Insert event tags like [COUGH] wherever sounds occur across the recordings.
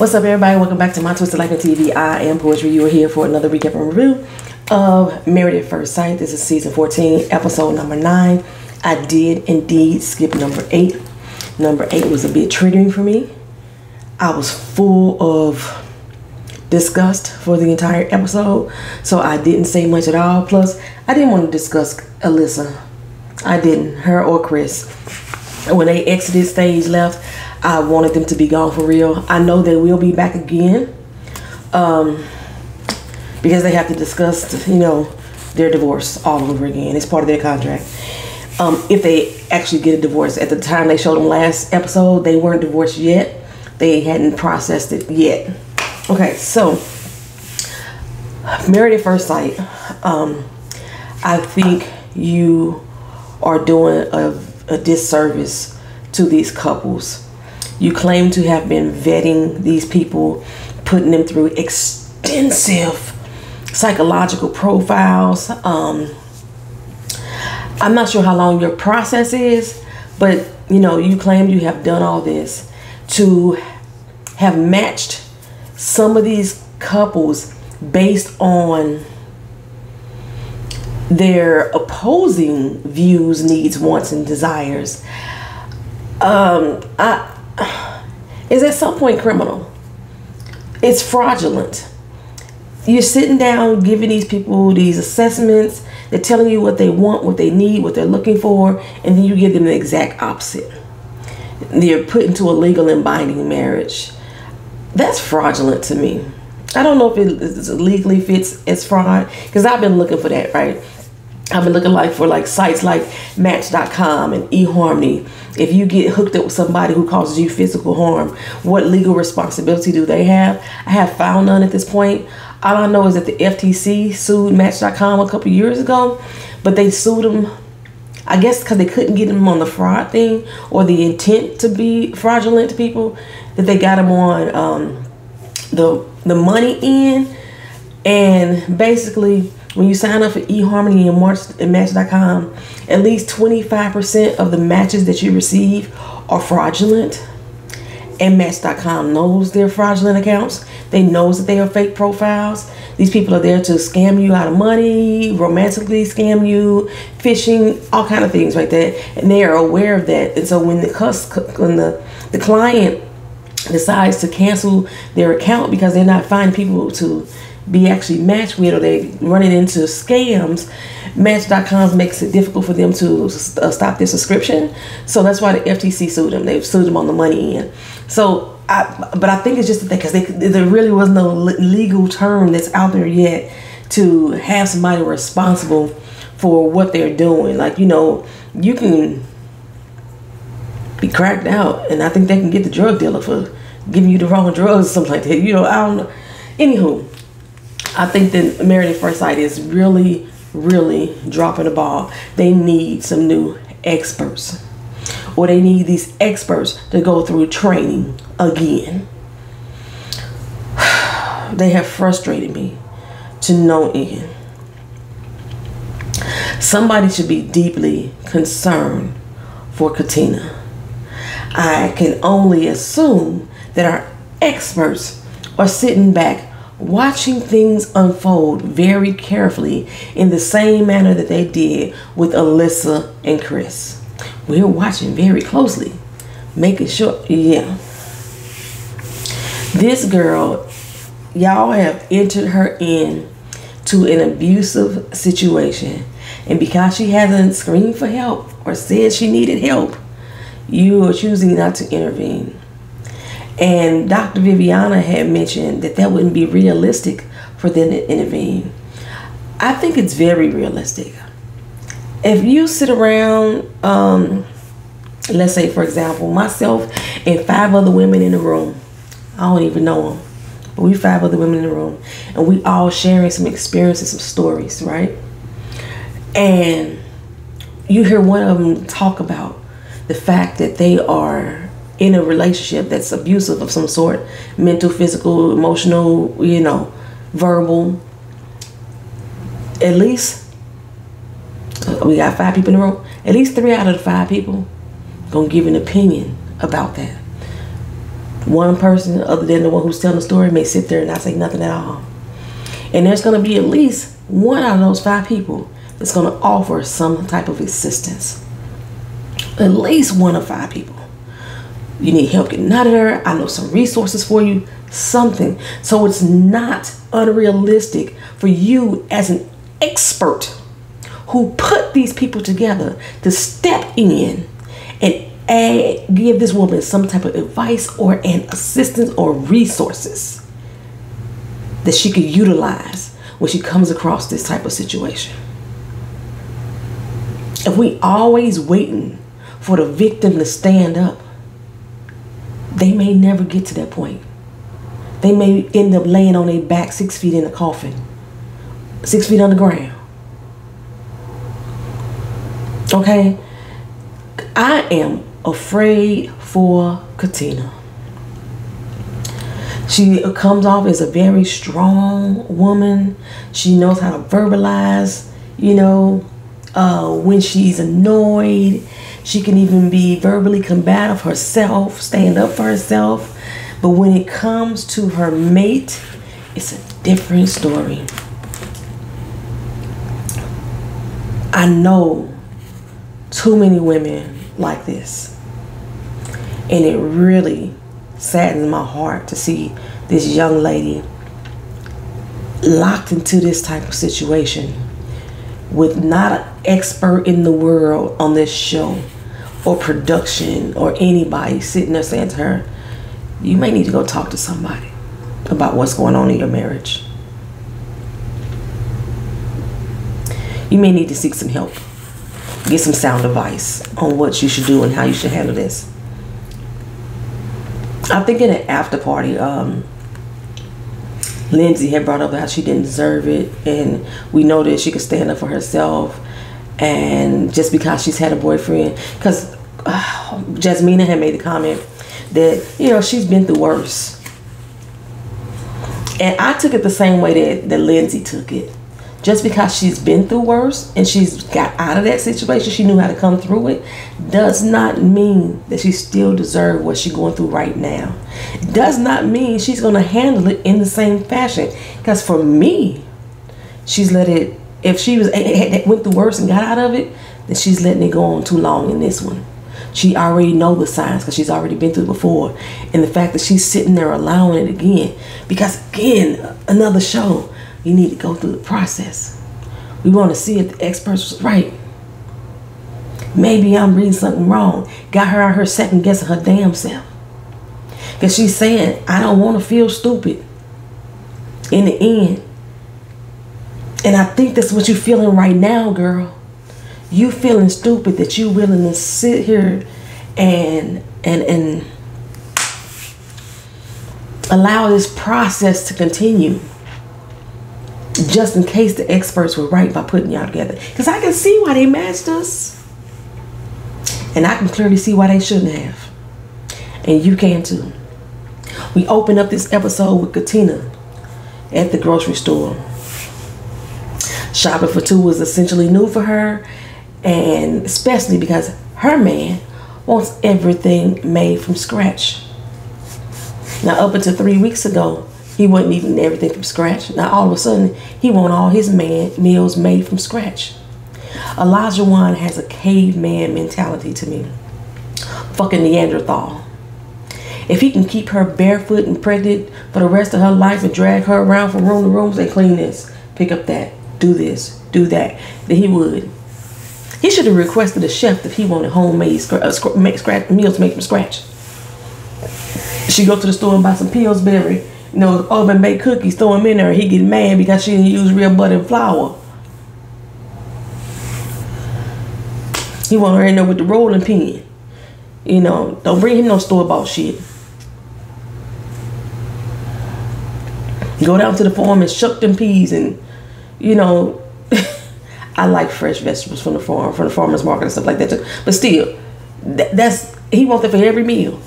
What's up, everybody? Welcome back to My Twisted Life on TV. I am Poetry. You are here for another recap and review of Married at First Sight. This is season 14, episode number 9. I did indeed skip number 8. Number 8 was a bit triggering for me. I was full of disgust for the entire episode, so I didn't say much at all. Plus, I didn't want to discuss Alyssa. I didn't, her or Chris. When they exited stage left, I wanted them to be gone for real. I know they will be back again um, because they have to discuss, you know, their divorce all over again. It's part of their contract. Um, if they actually get a divorce, at the time they showed them last episode, they weren't divorced yet. They hadn't processed it yet. Okay, so married at first sight. Um, I think you are doing a, a disservice to these couples you claim to have been vetting these people, putting them through extensive psychological profiles. Um, I'm not sure how long your process is, but you know, you claim you have done all this to have matched some of these couples based on their opposing views, needs, wants, and desires. Um, I is at some point criminal. It's fraudulent. You're sitting down giving these people these assessments. They're telling you what they want, what they need, what they're looking for, and then you give them the exact opposite. They're put into a legal and binding marriage. That's fraudulent to me. I don't know if it legally fits as fraud because I've been looking for that, right? I've been looking like for like sites like Match.com and eHarmony. If you get hooked up with somebody who causes you physical harm, what legal responsibility do they have? I have found none at this point. All I know is that the FTC sued Match.com a couple years ago, but they sued them, I guess, because they couldn't get them on the fraud thing or the intent to be fraudulent to people. That they got them on um, the the money in, and basically when you sign up for eHarmony and, March, and Match.com, at least 25% of the matches that you receive are fraudulent. And Match.com knows they're fraudulent accounts. They knows that they are fake profiles. These people are there to scam you out of money, romantically scam you, phishing, all kind of things like that. And they are aware of that. And so when the cus when the, the client decides to cancel their account because they're not finding people to be actually matched with or they running into scams, Match.com makes it difficult for them to uh, stop their subscription. So that's why the FTC sued them. They've sued them on the money end. So, I, but I think it's just because there really was no legal term that's out there yet to have somebody responsible for what they're doing. Like you know, you can be cracked out, and I think they can get the drug dealer for giving you the wrong drugs or something like that. You know, I don't know. Anywho, I think that Married at First Sight is really, really dropping the ball. They need some new experts, or they need these experts to go through training again. [SIGHS] They have frustrated me to no end. Somebody should be deeply concerned for Katina. I can only assume that our experts are sitting back watching things unfold very carefully in the same manner that they did with Alyssa and Chris. We're watching very closely, making sure, yeah. This girl, y'all have entered her in to an abusive situation. And because she hasn't screamed for help or said she needed help, you are choosing not to intervene. And Dr. Viviana had mentioned that that wouldn't be realistic for them to intervene. I think it's very realistic. If you sit around, um, let's say, for example, myself and five other women in the room, I don't even know them, but we five other women in the room, and we all sharing some experiences, some stories, right? And you hear one of them talk about the fact that they are in a relationship that's abusive of some sort mental physical emotional you know verbal at least uh, we got five people in the room at least three out of the five people gonna give an opinion about that One person, other than the one who's telling the story, may sit there and not say nothing at all. And there's to be at least one out of those five people that's to offer some type of assistance. At least one of five people. You need help getting out of there. I know some resources for you. Something. So it's not unrealistic for you as an expert who put these people together to step in and add, give this woman some type of advice or an assistance or resources that she could utilize when she comes across this type of situation. If we always waiting for the victim to stand up, they may never get to that point. They may end up laying on their back six feet in a coffin, six feet on the ground. Okay? I am afraid for Katina. She comes off as a very strong woman. She knows how to verbalize, you know, uh, when she's annoyed. She can even be verbally combative herself, stand up for herself. But when it comes to her mate, it's a different story. I know too many women like this. And it really saddens my heart to see this young lady locked into this type of situation with not an expert in the world on this show or production or anybody sitting there saying to her, you may need to go talk to somebody about what's going on in your marriage. You may need to seek some help. Get some sound advice on what you should do and how you should handle this. I think in an after party, um, Lindsay had brought up how she didn't deserve it, and we know that she could stand up for herself. And just because she's had a boyfriend, because uh, Jasmina had made the comment that you know she's been through worse, and I took it the same way that that Lindsay took it just because she's been through worse and she's got out of that situation, she knew how to come through it, does not mean that she still deserves what she's going through right now. Does not mean she's going to handle it in the same fashion. Because for me, she's let it. If she was eh, eh, eh, went through worse and got out of it, then she's letting it go on too long in this one. She already know the signs because she's already been through before, and the fact that she's sitting there allowing it again. Because again, another show you need to go through the process. We want to see if the experts was right. Maybe I'm reading something wrong. Got her out her second guessing her damn self. Because she's saying, I don't want to feel stupid in the end. And I think that's what you're feeling right now, girl. You feeling stupid that you willing to sit here and and and allow this process to continue just in case the experts were right by putting y'all together. Because I can see why they matched us. And I can clearly see why they shouldn't have. And you can too. We open up this episode with Katina at the grocery store. Shopping for two was essentially new for her. And especially because her man wants everything made from scratch. Now, up until three weeks ago, he wasn't even everything from scratch. Now all of a sudden, he want all his man meals made from scratch. Olajuwon has a caveman mentality to me. Fucking Neanderthal. If he can keep her barefoot and pregnant for the rest of her life and drag her around from room to room, say clean this, pick up that, do this, do that, then he would. He should have requested a chef if he wanted homemade uh, scratch meals made from scratch. She go to the store and buy some Pillsbury you know, oven baked cookies, throw them in there. He get mad because she didn't use real butter and flour. He want her in there with the rolling pin. You know, don't bring him no store bought shit. Go down to the farm and shuck them peas and, you know, [LAUGHS] I like fresh vegetables from the farm, from the farmer's market and stuff like that too. But still, that's, he wants it for every meal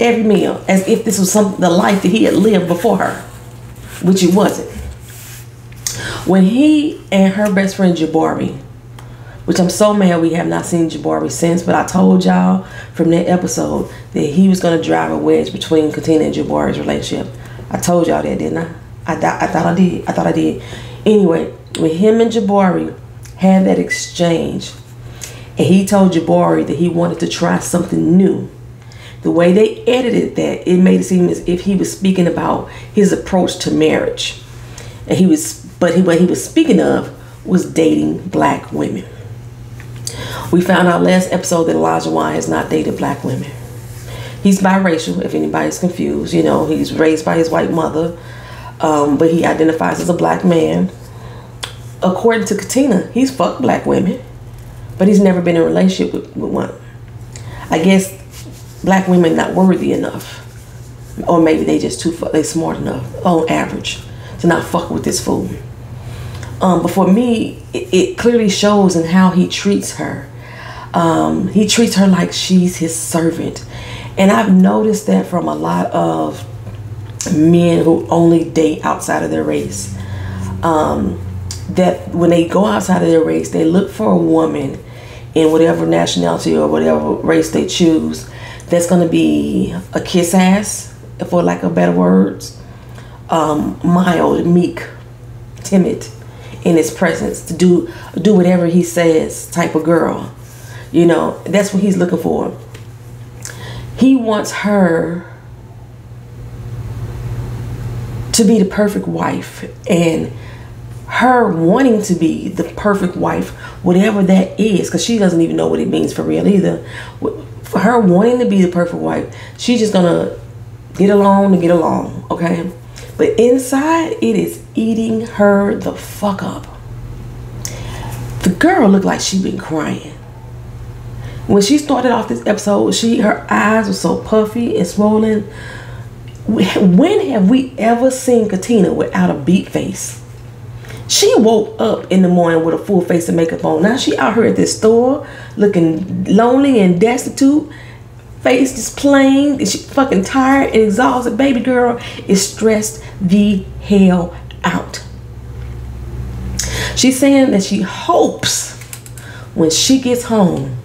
every meal as if this was some the life that he had lived before her, which it wasn't. When he and her best friend Jabari which I'm so mad we have not seen Jabari since. But I told y'all from that episode that he was going to drive a wedge between Katina and Jabari's relationship. I told y'all that, didn't I? I, th- I thought I did. I thought I did. Anyway, when him and Jabari had that exchange, and he told Jabari that he wanted to try something new. The way they edited that, it made it seem as if he was speaking about his approach to marriage. And he was, but he, what he was speaking of was dating black women. We found out last episode that Olajuwon has not dated black women. He's biracial, if anybody's confused. You know, he's raised by his white mother, um, but he identifies as a black man. According to Katina, he's fucked black women, but he's never been in a relationship with, with one. I guess black women not worthy enough, or maybe they just too they smart enough on average to not fuck with this fool. Um, but for me, it, it, clearly shows in how he treats her. Um, he treats her like she's his servant. And I've noticed that from a lot of men who only date outside of their race. Um, that when they go outside of their race, they look for a woman in whatever nationality or whatever race they choose that's going to be a kiss ass, for lack of better words, um, mild, meek, timid in his presence to do do whatever he says type of girl. You know, that's what he's looking for. He wants her to be the perfect wife and her wanting to be the perfect wife, whatever that is, because she doesn't even know what it means for real either. For her wanting to be the perfect wife, she's just gonna get along to get along, okay? But inside, it is eating her the fuck up. The girl looked like she'd been crying when she started off this episode, she her eyes were so puffy and swollen. When have we ever seen Katina without a beat face? She woke up in the morning with a full face of makeup on. Now she out here at this store looking lonely and destitute. Face is plain. She fucking tired and exhausted. Baby girl is stressed the hell out. She's saying that she hopes when she gets home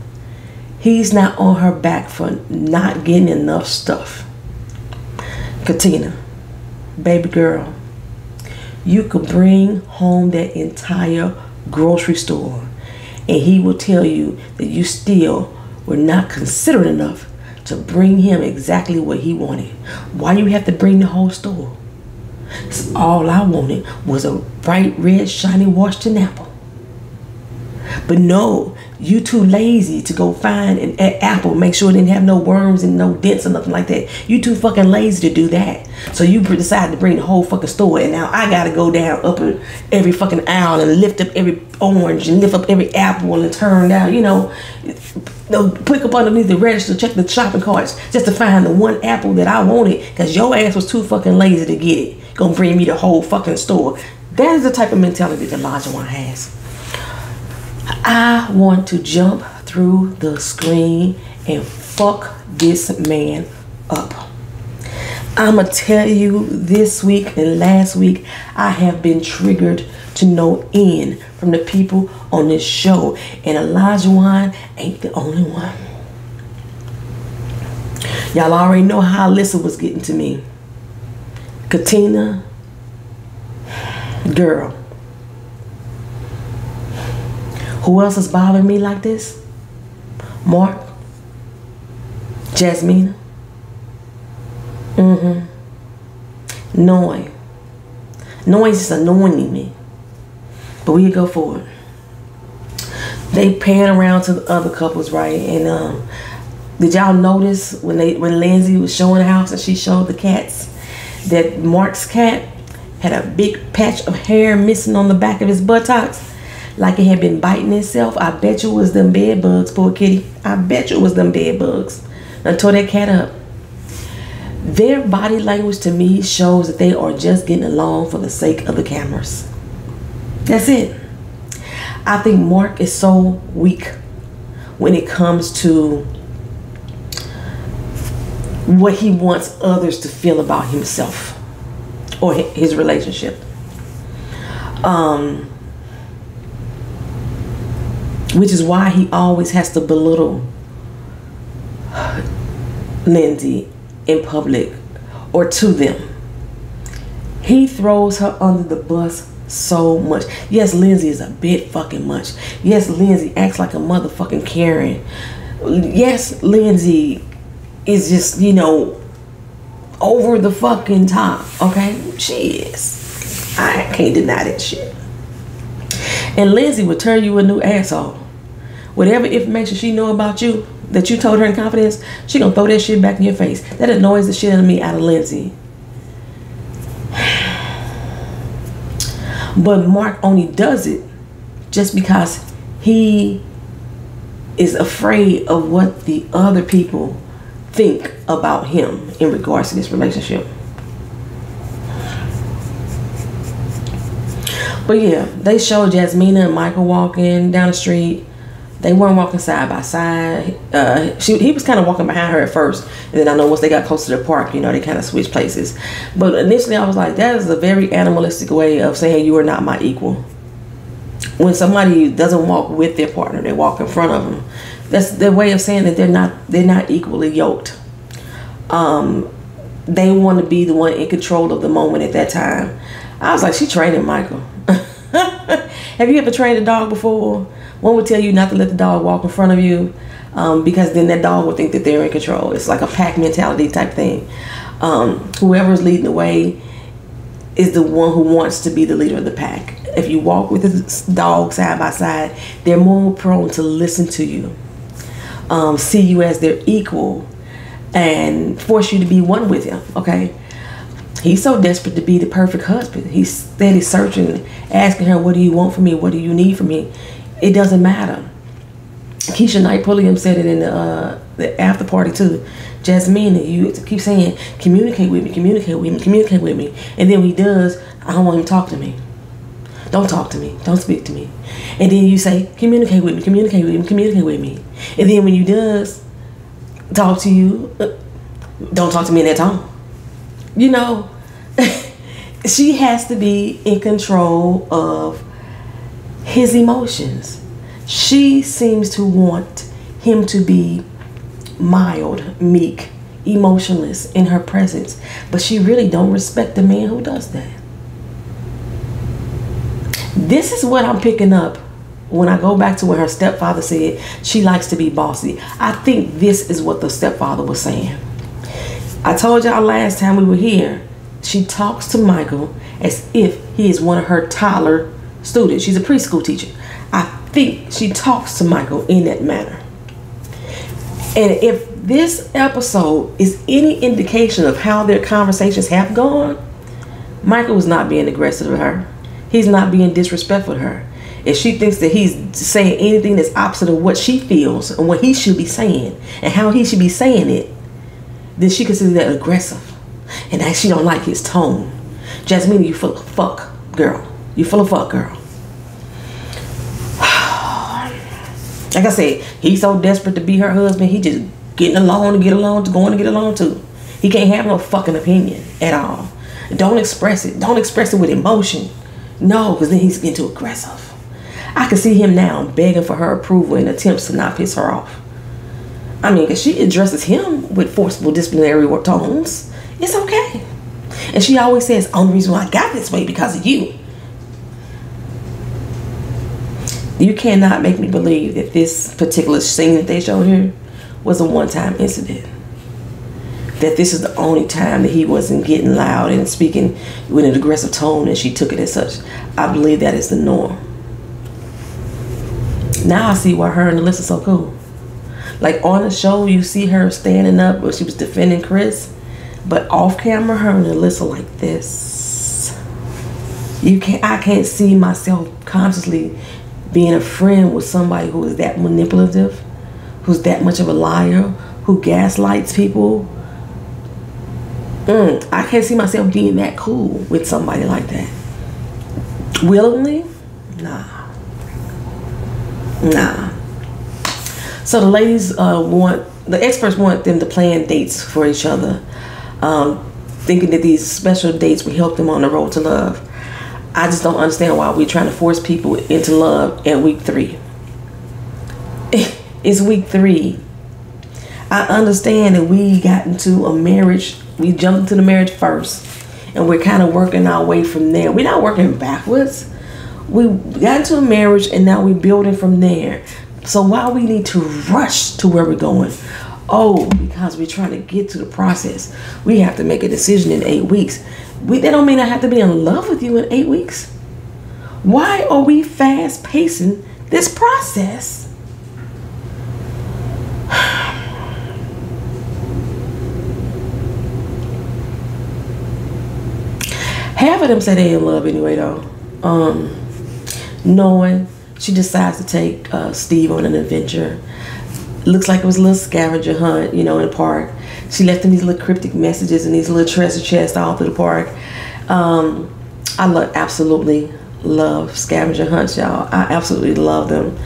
He's not on her back for not getting enough stuff. Katina, baby girl, you could bring home that entire grocery store and he will tell you that you still were not considerate enough to bring him exactly what he wanted. Why do you have to bring the whole store? all I wanted was a bright red shiny Washington apple. But no, you too lazy to go find an, apple, make sure it didn't have no worms and no dents or nothing like that. You too fucking lazy to do that. So you decide to bring the whole fucking store, and now I gotta go down up every fucking aisle and lift up every orange and lift up every apple and turn down, you know, pick up underneath the register, check the shopping carts just to find the one apple that I wanted because your ass was too fucking lazy to get it. Gonna bring me the whole fucking store. That is the type of mentality that one has. I want to jump through the screen and fuck this man up. I'ma tell you this week and last week, I have been triggered to no end from the people on this show, and Olajuwon ain't the only one. Y'all already know how Alyssa was getting to me. Katina, girl, who else is bothering me like this? Mark? Jasmine? Mm-hmm. Noi. Noi is annoying me. But we go forward. They pan around to the other couples, right? And um, did y'all notice when they when Lindsay was showing the house and she showed the cats that Mark's cat had a big patch of hair missing on the back of his buttocks? Like it had been biting itself. I bet you it was them bed bugs, poor kitty. I bet you it was them bed bugs. Now tore that cat up. Their body language to me shows that they are just getting along for the sake of the cameras. That's it. I think Mark is so weak when it comes to what he wants others to feel about himself or his relationship. Um, which is why he always has to belittle Lindsay in public or to them. He throws her under the bus so much. Yes, Lindsay is a bit fucking much. Yes, Lindsay acts like a motherfucking Karen. Yes, Lindsay is just, you know, over the fucking top. Okay? She is. I can't deny that shit. And Lindsay would turn you a new asshole. Whatever information she know about you that you told her in confidence, she gonna throw that shit back in your face. That annoys the shit out of me out of Lindsay. [SIGHS] But Mark only does it just because he is afraid of what the other people think about him in regards to this relationship. But yeah, they showed Jasmina and Michael walking down the street. They weren't walking side by side. Uh, she, he was kind of walking behind her at first, and then I know once they got close to the park, you know, they kind of switched places. But initially, I was like, that is a very animalistic way of saying you are not my equal. When somebody doesn't walk with their partner, they walk in front of them. That's their way of saying that they're not they're not equally yoked. Um, they want to be the one in control of the moment at that time. I was like, she training Michael. [LAUGHS] Have you ever trained a dog before? One would tell you not to let the dog walk in front of you um, because then that dog will think that they're in control. It's like a pack mentality type thing. Um, whoever is leading the way is the one who wants to be the leader of the pack. If you walk with the dog side by side, they're more prone to listen to you, um, see you as their equal, and force you to be one with him. Okay. He's so desperate to be the perfect husband. He's steady searching, asking her, What do you want from me? What do you need from me? It doesn't matter. Keshia Knight Pulliam said it in the, uh, the after party too. Jasmine, you keep saying, communicate with me, communicate with me, communicate with me. And then when he does, I don't want him to talk to me. Don't talk to me. Don't speak to me. And then you say, communicate with me, communicate with me, communicate with me. And then when you does talk to you, uh, don't talk to me in that tone. You know, [LAUGHS] she has to be in control of his emotions. She seems to want him to be mild, meek, emotionless in her presence, but she really don't respect the man who does that. This is what I'm picking up when I go back to what her stepfather said she likes to be bossy. I think this is what the stepfather was saying. I told y'all last time we were here, she talks to Michael as if he is one of her toddler student. She's a preschool teacher. I think she talks to Michael in that manner. And if this episode is any indication of how their conversations have gone, Michael was not being aggressive with her. He's not being disrespectful to her. If she thinks that he's saying anything that's opposite of what she feels and what he should be saying and how he should be saying it, then she considers that aggressive. And that she don't like his tone. Jasmine, you of fuck, girl. You full of fuck, girl. [SIGHS] like I said, he's so desperate to be her husband, he just getting along to get along to going to get along to. He can't have no fucking opinion at all. Don't express it. Don't express it with emotion. No, because then he's getting too aggressive. I can see him now begging for her approval in attempts to not piss her off. I mean, because she addresses him with forceful disciplinary tones. It's okay. And she always says, only reason why I got this way because of you. You cannot make me believe that this particular scene that they showed here was a one-time incident. That this is the only time that he wasn't getting loud and speaking with an aggressive tone and she took it as such. I believe that is the norm. Now I see why her and Alyssa so cool. Like on the show, you see her standing up when she was defending Chris but off camera, her and Alyssa like this. You can't. I can't see myself consciously being a friend with somebody who is that manipulative, who's that much of a liar, who gaslights people. Mm, I can't see myself being that cool with somebody like that. Willingly? Nah. Nah. So the ladies uh, want, the experts want them to plan dates for each other um, thinking that these special dates will help them on the road to love. I just don't understand why we're trying to force people into love at week three. [LAUGHS] it's week three. I understand that we got into a marriage. We jumped into the marriage first, and we're kind of working our way from there. We're not working backwards. We got into a marriage, and now we're building from there. So why we need to rush to where we're going? Oh, because we're trying to get to the process. We have to make a decision in eight weeks. We, that don't mean I have to be in love with you in eight weeks. Why are we fast pacing this process? [SIGHS] Half of them say they in love anyway, though. Um, Noi she decides to take uh, Steve on an adventure. Looks like it was a little scavenger hunt, you know, in the park. She left him these little cryptic messages and these little treasure chests all through the park. Um, I love, absolutely love scavenger hunts, y'all. I absolutely love them.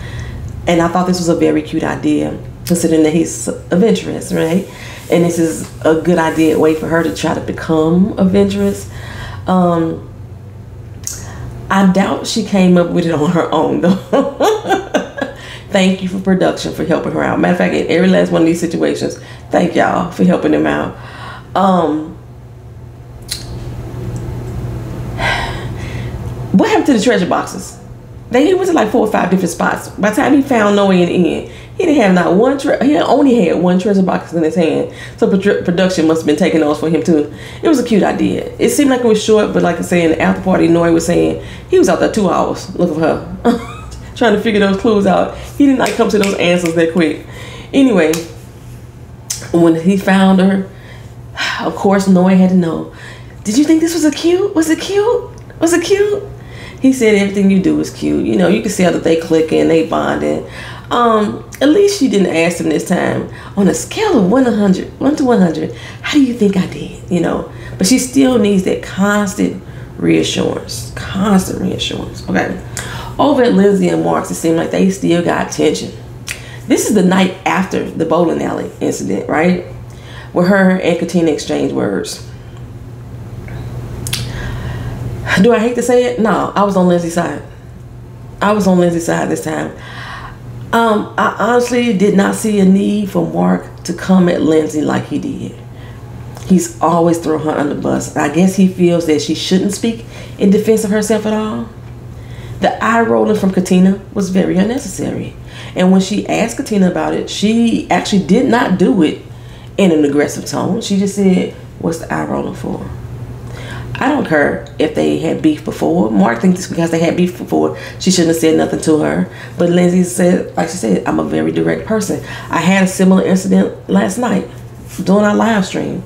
And I thought this was a very cute idea, considering that he's adventurous, right? And this is a good idea, way for her to try to become adventurous. Um, I doubt she came up with it on her own though. [LAUGHS] thank you for production for helping her out. Matter of fact, in every last one of these situations, thank y'all for helping them out. Um, [SIGHS] what happened to the treasure boxes? They went to like four or five different spots. By the time he found in the end, he didn't have not one. Tre- he only had one treasure box in his hand. So production must have been taking those for him too. It was a cute idea. It seemed like it was short, but like I in the after party, Noi was saying he was out there two hours looking for her, [LAUGHS] trying to figure those clues out. He did not come to those answers that quick. Anyway, when he found her, of course Noi had to know. Did you think this was a cute? Was it cute? Was it cute? He said everything you do is cute. You know, you can see how that they clicking, they bonding. Um, at least she didn't ask him this time on a scale of 100, 1 to 100, how do you think I did? You know, but she still needs that constant reassurance, constant reassurance. Okay. Over at Lindsay and Mark's, it seemed like they still got tension. This is the night after the bowling alley incident, right? Where her and Katina exchanged words. Do I hate to say it? No, I was on Lindsay's side. I was on Lindsay's side this time. Um, I honestly did not see a need for Mark to come at Lindsay like he did. He's always thrown her under the bus. I guess he feels that she shouldn't speak in defense of herself at all. The eye rolling from Katina was very unnecessary. And when she asked Katina about it, she actually did not do it in an aggressive tone. She just said, What's the eye rolling for? I don't care if they had beef before. Mark thinks because they had beef before, she shouldn't have said nothing to her. But Lindsay said, like she said, I'm a very direct person. I had a similar incident last night during our live stream.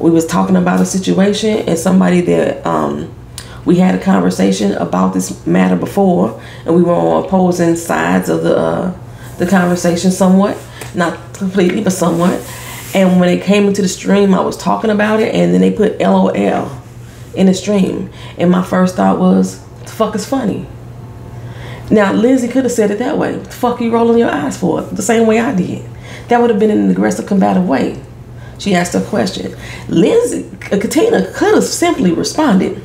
We was talking about a situation and somebody that um, we had a conversation about this matter before, and we were on opposing sides of the uh, the conversation somewhat, not completely, but somewhat. And when it came into the stream, I was talking about it, and then they put LOL in the stream. And my first thought was, the fuck is funny? Now, Lindsay could have said it that way. The fuck you rolling your eyes for? The same way I did. That would have been in an aggressive, combative way. She asked a question. Lindsay, uh, Katina could have simply responded.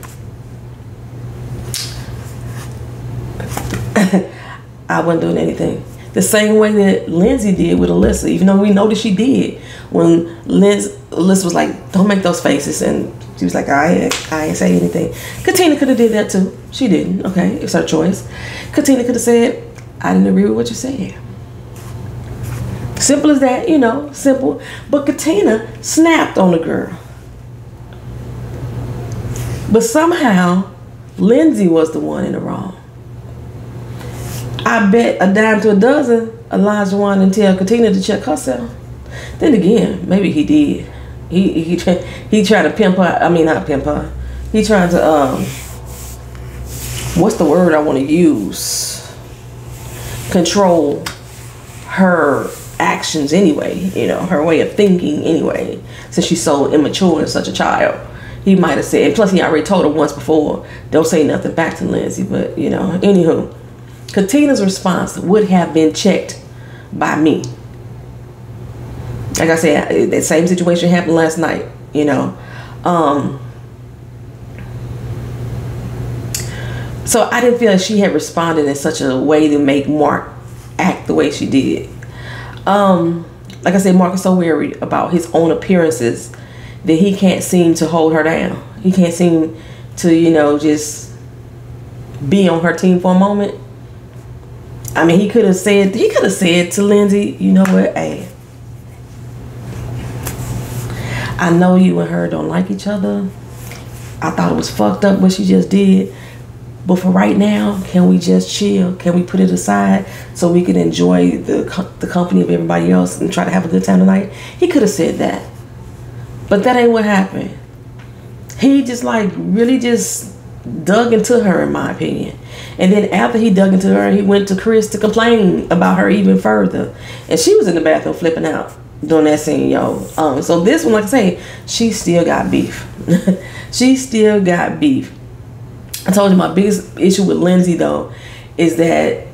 I wasn't doing anything. The same way that Lindsay did with Alyssa, even though we know that she did. When Liz, Alyssa was like, don't make those faces. And she was like, I, I ain't say anything. Katina could have did that too. She didn't. Okay, it's her choice. Katina could have said, I didn't agree with what you said. Simple as that, you know, simple. But Katina snapped on the girl. But somehow, Lindsay was the one in the wrong. I bet a dime to a dozen, Elijah wanted to tell Katina to check herself. Then again, maybe he did. He he he tried to pimp her. I mean, not pimp her. He tried to um. What's the word I want to use? Control her actions anyway. You know, her way of thinking anyway. Since she's so immature and such a child, he might have said. And plus, he already told her once before, "Don't say nothing back to Lindsay." But you know, anywho, Katina's response would have been checked by me like I said, that same situation happened last night, you know. Um, so I didn't feel like she had responded in such a way to make Mark act the way she did. Um, like I said, Mark is so worried about his own appearances that he can't seem to hold her down. He can't seem to, you know, just be on her team for a moment. I mean, he could have said, he could have said to Lindsay, you know what, hey, I know you and her don't like each other. I thought it was fucked up what she just did. But for right now, can we just chill? Can we put it aside so we can enjoy the the company of everybody else and try to have a good time tonight? He could have said that, but that ain't what happened. He just like really just dug into her, in my opinion. And then after he dug into her, he went to Chris to complain about her even further, and she was in the bathroom flipping out during that scene, yo. Um, so this one, like I say, she still got beef. [LAUGHS] she still got beef. I told you my biggest issue with Lindsay though is that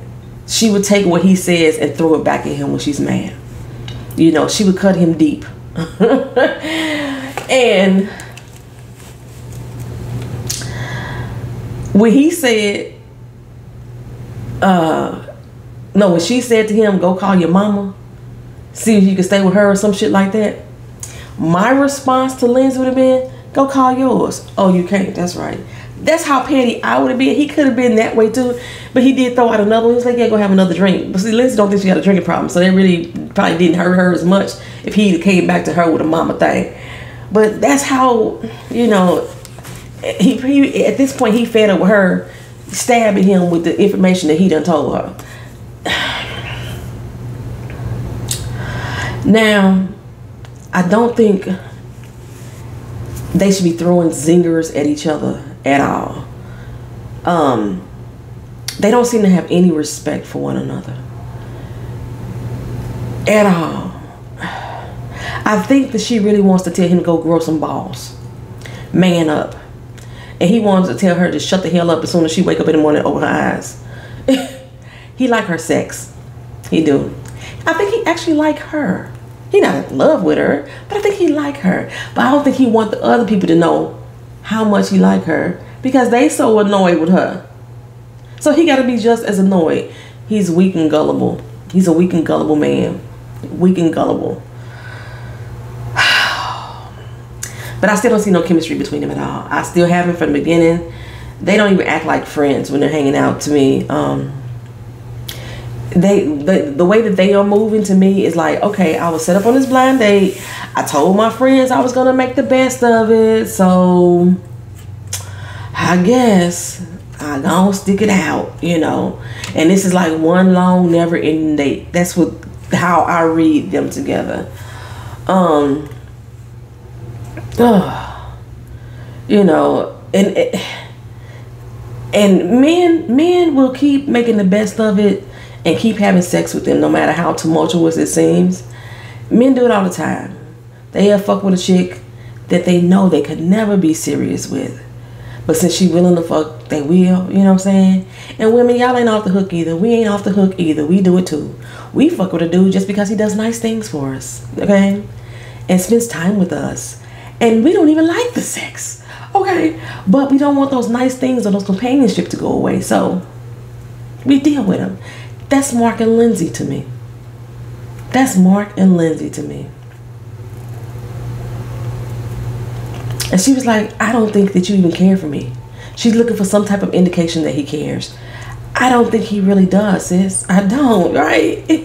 she would take what he says and throw it back at him when she's mad. You know, she would cut him deep. [LAUGHS] and when he said, uh, no, when she said to him, go call your mama, see if you can stay with her or some shit like that. My response to Lindsay would have been, go call yours. Oh, you can't. That's right. That's how petty I would have been. He could have been that way too, but he did throw out another one. He was like, "Yeah, go have another drink." But see, Lindsay don't think she had a drinking problem, so that really probably didn't hurt her as much if he came back to her with a mama thing. But that's how you know he, he at this point he fed up with her stabbing him with the information that he done told her. Now, I don't think they should be throwing zingers at each other at all. Um, they don't seem to have any respect for one another at all. I think that she really wants to tell him to go grow some balls, man up, and he wants to tell her to shut the hell up as soon as she wake up in the morning and open her eyes. [LAUGHS] he like her sex, he do. I think he actually like her. He not in love with her, but I think he like her. But I don't think he want the other people to know how much he like her because they so annoyed with her. So he got to be just as annoyed. He's weak and gullible. He's a weak and gullible man. Weak and gullible. But I still don't see no chemistry between them at all. I still haven't from the beginning. They don't even act like friends when they're hanging out to me. Um, they the, the way that they are moving to me is like okay i was set up on this blind date i told my friends i was gonna make the best of it so i guess i gonna stick it out you know and this is like one long never ending date that's what how i read them together um uh, [SIGHS] you know and and men men will keep making the best of it and keep having sex with them no matter how tumultuous it seems. Men do it all the time. They have fuck with a chick that they know they could never be serious with. But since she willing to fuck, they will, you know what I'm saying? And women, y'all ain't off the hook either. We ain't off the hook either. We do it too. We fuck with a dude just because he does nice things for us, okay? And spends time with us. And we don't even like the sex, okay? But we don't want those nice things or those companionship to go away. So we deal with them. That's Mark and Lindsay to me. That's Mark and Lindsay to me. And she was like, I don't think that you even care for me. She's looking for some type of indication that he cares. I don't think he really does, sis. I don't, [LAUGHS] right?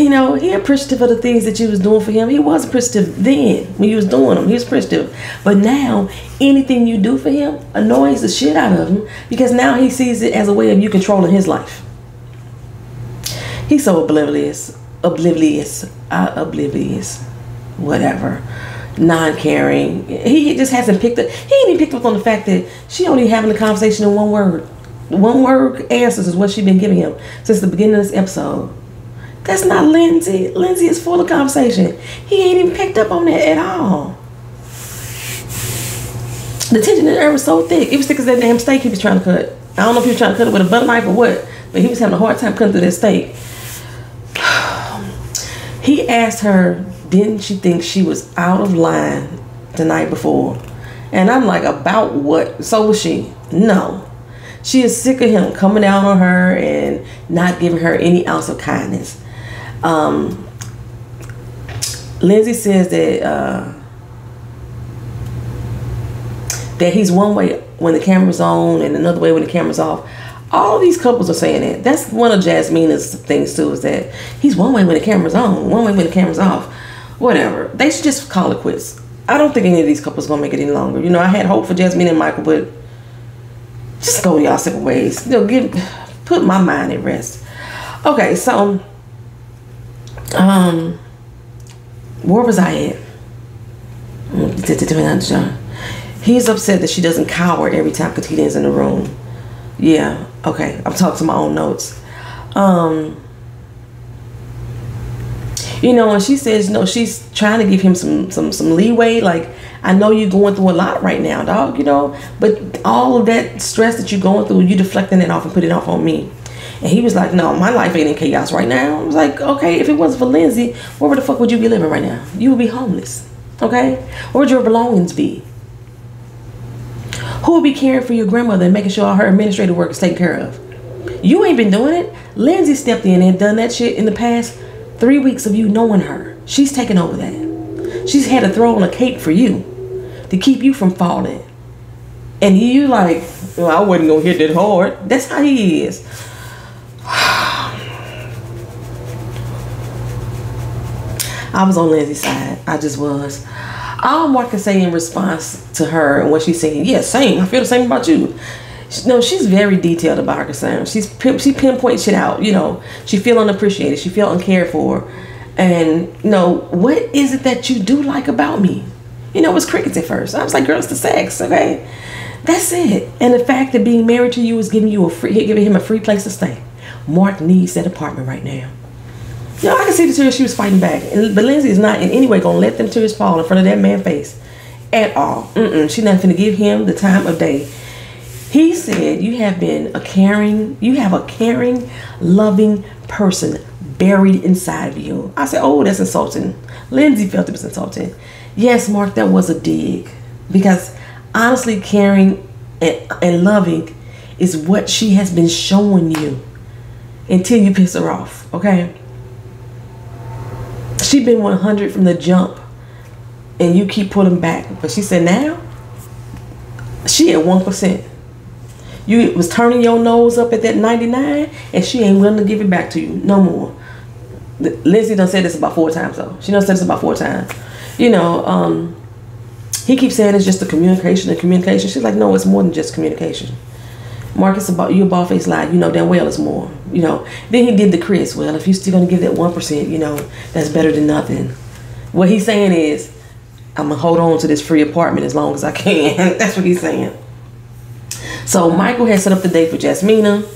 You know, he appreciative of the things that you was doing for him. He was appreciative then when you was doing them. He was appreciative. But now, anything you do for him annoys the shit out of him because now he sees it as a way of you controlling his life he's so oblivious, oblivious, uh, oblivious, whatever, non-caring. He just hasn't picked up. He ain't even picked up on the fact that she only having a conversation in one word. One word answers is what she been giving him since the beginning of this episode. That's not Lindsay. Lindsay is full of conversation. He ain't even picked up on that at all. The tension in there was so thick. It was thick as that damn steak he was trying to cut. I don't know if he was trying to cut it with a butter knife or what, but he was having a hard time cutting through that steak. [SIGHS] He asked her, didn't she think she was out of line the night before? And I'm like, about what? So was she? No. She is sick of him coming down on her and not giving her any ounce of kindness. Um, Lindsay says that uh, that he's one way when the camera's on and another way when the camera's off. All these couples are saying that. That's one of Jasmina's things too, is that he's one way when the camera's on, one way when the camera's off. Whatever. They should just call it quits. I don't think any of these couples gonna make it any longer. You know, I had hope for Jasmine and Michael, but just go y'all separate ways. You know, give put my mind at rest. Okay, so um where was I at? He's upset that she doesn't cower every time Katina's in the room. Yeah, okay. I'm talking to my own notes. Um, you know, and she says, you know, she's trying to give him some some some leeway. Like, I know you're going through a lot right now, dog. You know, but all of that stress that you're going through, you deflecting it off and put it off on me. And he was like, no, my life ain't in chaos right now. I was like, okay, if it wasn't for Lindsay, where the fuck would you be living right now? You would be homeless. Okay? Where would your belongings be? Who would be caring for your grandmother and making sure all her administrative work is taken care of? You ain't been doing it. Lindsay stepped in and done that shit in the past three weeks of you knowing her. She's taken over that. She's had to throw on a cape for you to keep you from falling. And you like, well, I wasn't gonna hit that hard. That's how he is. I was on Lindsay's side. I just was. All Mark can say in response to her and what she's saying, yeah, same. I feel the same about you. No, she's very detailed about her concern. She's she pinpoints shit out. You know, she feel unappreciated. She feel uncared for. And you know, what is it that you do like about me? You know, it was crickets at first. I was like, girls, the sex, okay? That's it. And the fact that being married to you is giving you a free, giving him a free place to stay. Mark needs that apartment right now. You know, I can see the tears she was fighting back. But Lindsay is not in any way going to let them tears fall in front of that man's face at all. Mm-mm. She's not going to give him the time of day. He said, You have been a caring, you have a caring, loving person buried inside of you. I said, Oh, that's insulting. Lindsay felt it was insulting. Yes, Mark, that was a dig. Because honestly, caring and, and loving is what she has been showing you until you piss her off, okay? She been 100 from the jump and you keep pulling back. But she said now, she at 1%. You was turning your nose up at that 99 and she ain't willing to give it back to you no more. Lindsay done said this about four times though. She done said this about four times. You know, um, he keeps saying it's just the communication and communication. She's like, no, it's more than just communication. Marcus about you a ball face lie. You know damn well it's more. You know. Then he did the Chris. Well, if you're still gonna give that one percent, you know that's better than nothing. What he's saying is, I'm gonna hold on to this free apartment as long as I can. [LAUGHS] that's what he's saying. So Michael had set up the date for Jasmina.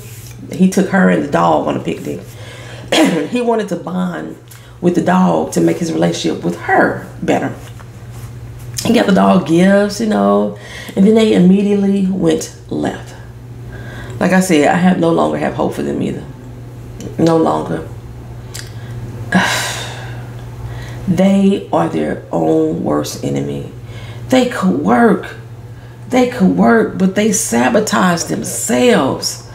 He took her and the dog on a picnic. [CLEARS THROAT] he wanted to bond with the dog to make his relationship with her better. He got the dog gifts, you know, and then they immediately went left like I said, I have no longer have hope for them either. No longer. [SIGHS] they are their own worst enemy. They could work. They could work, but they sabotage themselves.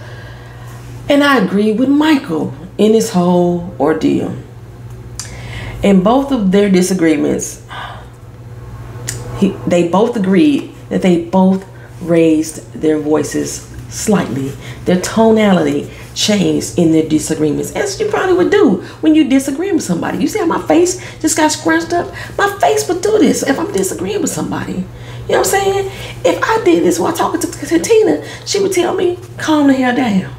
And I agree with Michael in his whole ordeal. In both of their disagreements, he, they both agreed that they both raised their voices slightly. Their tonality changed in their disagreements, as you probably would do when you disagree with somebody. You see how my face just got scrunched up? My face would do this if I'm disagreeing with somebody. You know what I'm saying? If I did this while talking to Tina, she would tell me, calm the hell down.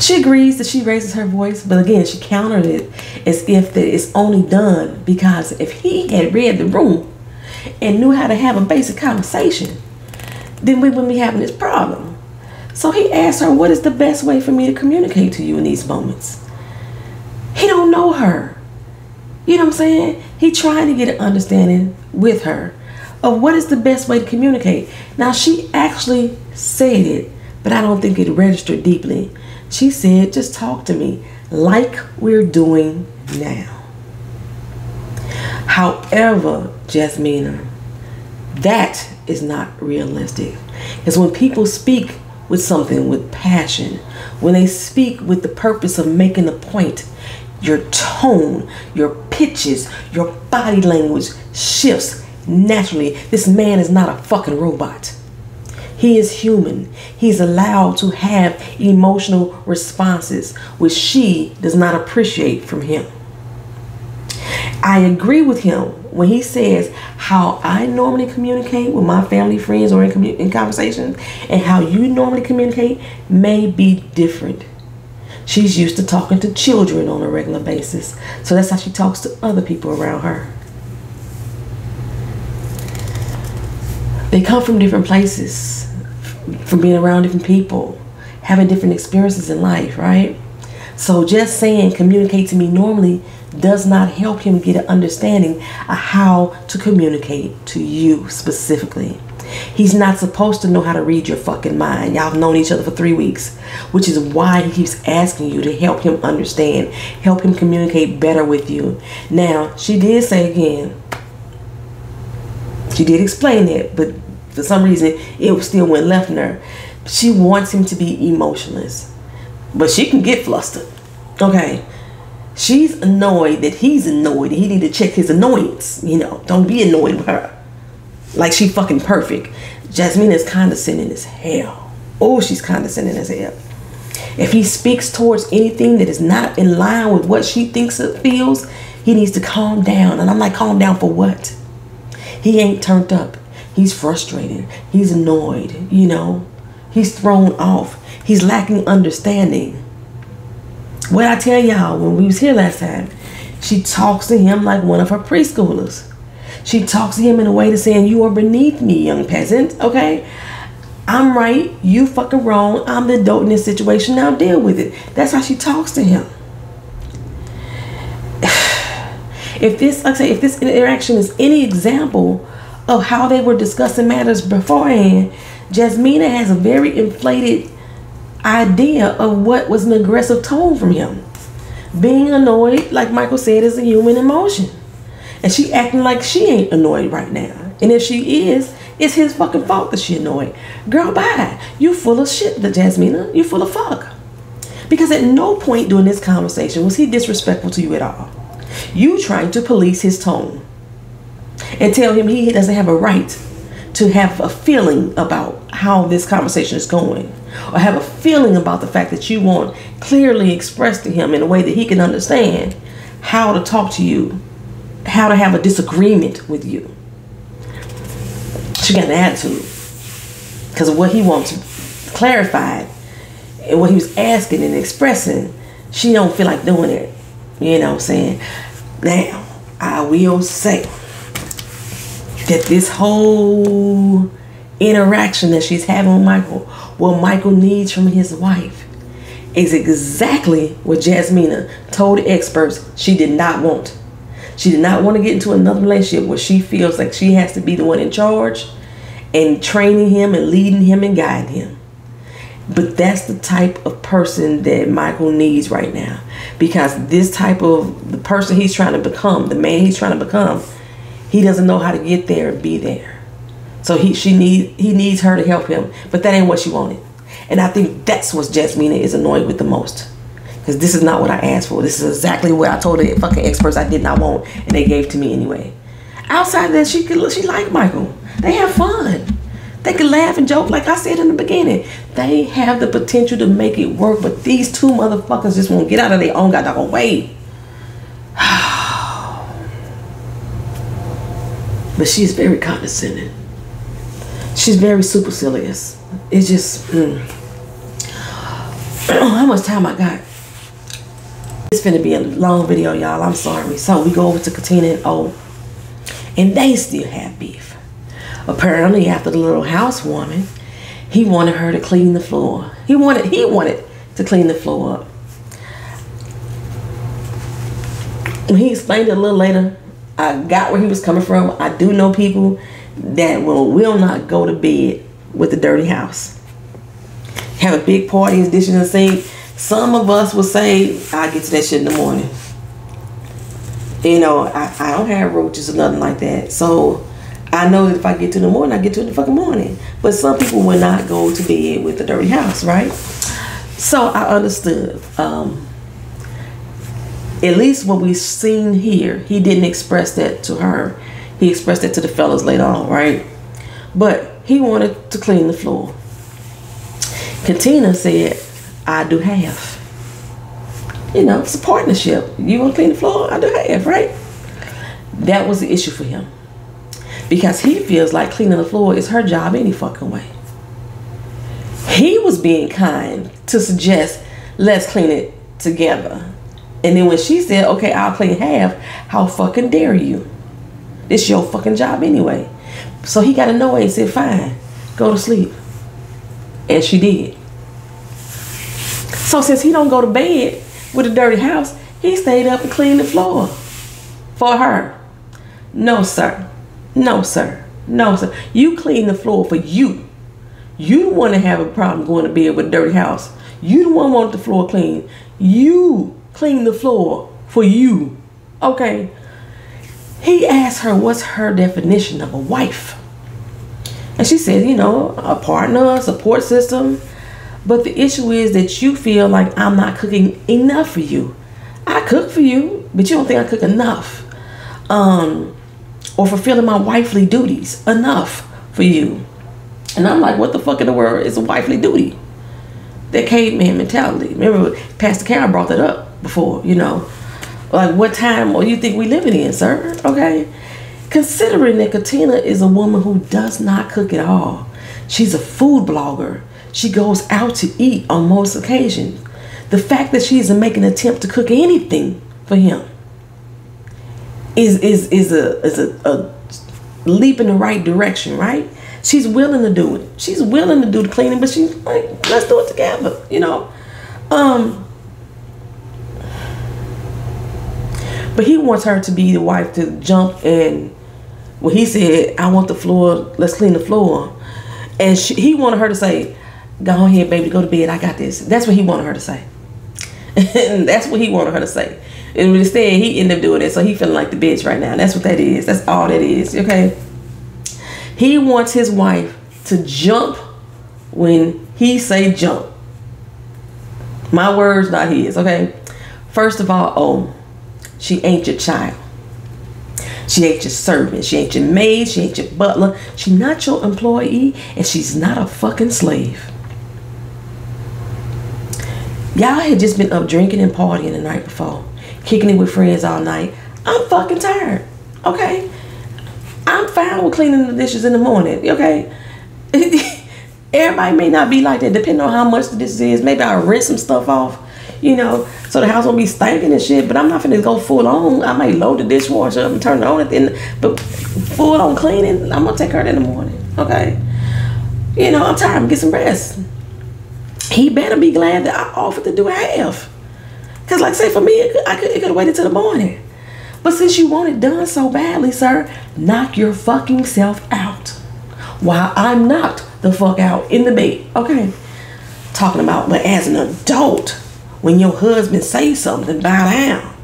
She agrees that she raises her voice, but again, she countered it as if that it's only done because if he had read the room, and knew how to have a basic conversation, then we wouldn't be having this problem. So he asked her, what is the best way for me to communicate to you in these moments? He don't know her. You know what I'm saying? He trying to get an understanding with her of what is the best way to communicate. Now she actually said it, but I don't think it registered deeply. She said, just talk to me like we're doing now. However, Jasmina, That is not realistic. Because when people speak with something with passion, when they speak with the purpose of making a point, your tone, your pitches, your body language shifts naturally. This man is not a fucking robot. He is human. He's allowed to have emotional responses, which she does not appreciate from him. I agree with him when he says how I normally communicate with my family, friends, or in, in conversations, and how you normally communicate may be different. She's used to talking to children on a regular basis, so that's how she talks to other people around her. They come from different places, from being around different people, having different experiences in life, right? So just saying communicate to me normally does not help him get an understanding of how to communicate to you specifically. He's not supposed to know how to read your fucking mind. Y'all have known each other for three weeks, which is why he keeps asking you to help him understand, help him communicate better with you. Now, she did say again, she did explain it, but for some reason it still went left in her. She wants him to be emotionless, but she can get flustered. Okay, she's annoyed that he's annoyed. He need to check his annoyance. You know, don't be annoyed with her. Like she fucking perfect. Jasmine is condescending as hell. Oh, she's condescending as hell. If he speaks towards anything that is not in line with what she thinks it feels, he needs to calm down. And I'm like, calm down for what? He ain't turned up. He's frustrated. He's annoyed, you know. He's thrown off. He's lacking understanding. What I tell y'all when we was here last time, she talks to him like one of her preschoolers. She talks to him in a way to saying, You are beneath me, young peasant, okay? I'm right, you fucking wrong, I'm the adult in this situation, now deal with it. That's how she talks to him. [SIGHS] If this, like I say, if this interaction is any example of how they were discussing matters beforehand, Jasmina has a very inflated idea of what was an aggressive tone from him. Being annoyed, like Michael said, is a human emotion. And she acting like she ain't annoyed right now. And if she is, it's his fucking fault that she annoyed. Girl, bye. You full of shit, the Jasmina. You full of fuck. Because at no point during this conversation was he disrespectful to you at all. You trying to police his tone and tell him he doesn't have a right to have a feeling about how this conversation is going or have a feeling about the fact that you want clearly expressed to him in a way that he can understand how to talk to you, how to have a disagreement with you. She got an attitude because of what he wants clarified and what he was asking and expressing. She don't feel like doing it. You know what I'm saying? Now, I will say that this whole interaction that she's having with Michael, what Michael needs from his wife, is exactly what Jasmina told experts she did not want. She did not want to get into another relationship where she feels like she has to be the one in charge and training him and leading him and guiding him. But that's the type of person that Michael needs right now. Because this type of the person he's trying to become, the man he's trying to become, he doesn't know how to get there and be there. So he she need he needs her to help him. But that ain't what she wanted. And I think that's what Jasmina is annoyed with the most. Because this is not what I asked for. This is exactly what I told the fucking experts I did not want, and they gave to me anyway. Outside that, she could she like Michael. They have fun. They can laugh and joke, like I said in the beginning. They have the potential to make it work, but these two motherfuckers just won't get out of their own goddamn way. [SIGHS] but she's very condescending. She's very supercilious. It's just, mm. how much time I got? It's gonna be a long video, y'all. I'm sorry. So we go over to Katina and O, and they still have beef. Apparently, after the little housewarming, he wanted her to clean the floor. He wanted he wanted to clean the floor up. When he explained it a little later, I got where he was coming from. I do know people that will will not go to bed with a dirty house. Have a big party and dishes and sink. Some of us will say, I'll get to that shit in the morning. You know, I, I don't have roaches or nothing like that. So I know that if I get to the morning, I get to the fucking morning. But some people will not go to bed with a dirty house, right? So I understood. Um, at least what we've seen here, he didn't express that to her. He expressed that to the fellas later on, right? But he wanted to clean the floor. Katina said, I do half. You know, it's a partnership. You want to clean the floor? I do half, right? That was the issue for him. Because he feels like cleaning the floor is her job any fucking way. He was being kind to suggest, let's clean it together. And then when she said, okay, I'll clean half, how fucking dare you? It's your fucking job anyway. So he got annoyed and said, fine, go to sleep. And she did. So since he don't go to bed with a dirty house, he stayed up and cleaned the floor for her. No, sir. No, sir. No, sir. You clean the floor for you. You don't want to have a problem going to bed with a dirty house. You don't want the floor clean. You clean the floor for you. Okay. He asked her what's her definition of a wife. And she said, you know, a partner, a support system. But the issue is that you feel like I'm not cooking enough for you. I cook for you, but you don't think I cook enough. Um, or fulfilling my wifely duties enough for you. And I'm like, what the fuck in the world is a wifely duty? That caveman mentality. Remember, Pastor Cal brought that up before, you know. Like, what time are you think we living in, sir? Okay. Considering that Katina is a woman who does not cook at all. She's a food blogger. She goes out to eat on most occasions. The fact that she isn't making an attempt to cook anything for him is is is a is a, a leap in the right direction, right? She's willing to do it. She's willing to do the cleaning, but she's like, let's do it together, you know. Um But he wants her to be the wife to jump and when he said, I want the floor, let's clean the floor. And she, he wanted her to say, go ahead, baby, go to bed. I got this. That's what he wanted her to say. and [LAUGHS] that's what he wanted her to say. And instead, he ended up doing it. So he feeling like the bitch right now. That's what that is. That's all that is. Okay. He wants his wife to jump when he say jump. My words, not his. Okay. First of all, oh, she ain't your child. She ain't your servant. She ain't your maid. She ain't your butler. She not your employee, and she's not a fucking slave. Y'all had just been up drinking and partying the night before, kicking it with friends all night. I'm fucking tired. Okay, I'm fine with cleaning the dishes in the morning. Okay. [LAUGHS] Everybody may not be like that, depending on how much the dishes is. Maybe I'll rinse some stuff off you know, so the house won't be stinking and shit. But I'm not gonna go full on. I might load the dishwasher up and turn it on at the end, but full on cleaning, I'm gonna take her in the morning. Okay, you know, I'm tired. I'm get some rest. He better be glad that I offered to do half. Cause like say for me, it could, I could it could have waited till the morning. But since you want it done so badly, sir, knock your fucking self out. While I'm knocked the fuck out in the bed. Okay. Talking about, but as an adult, when your husband say something, bow down.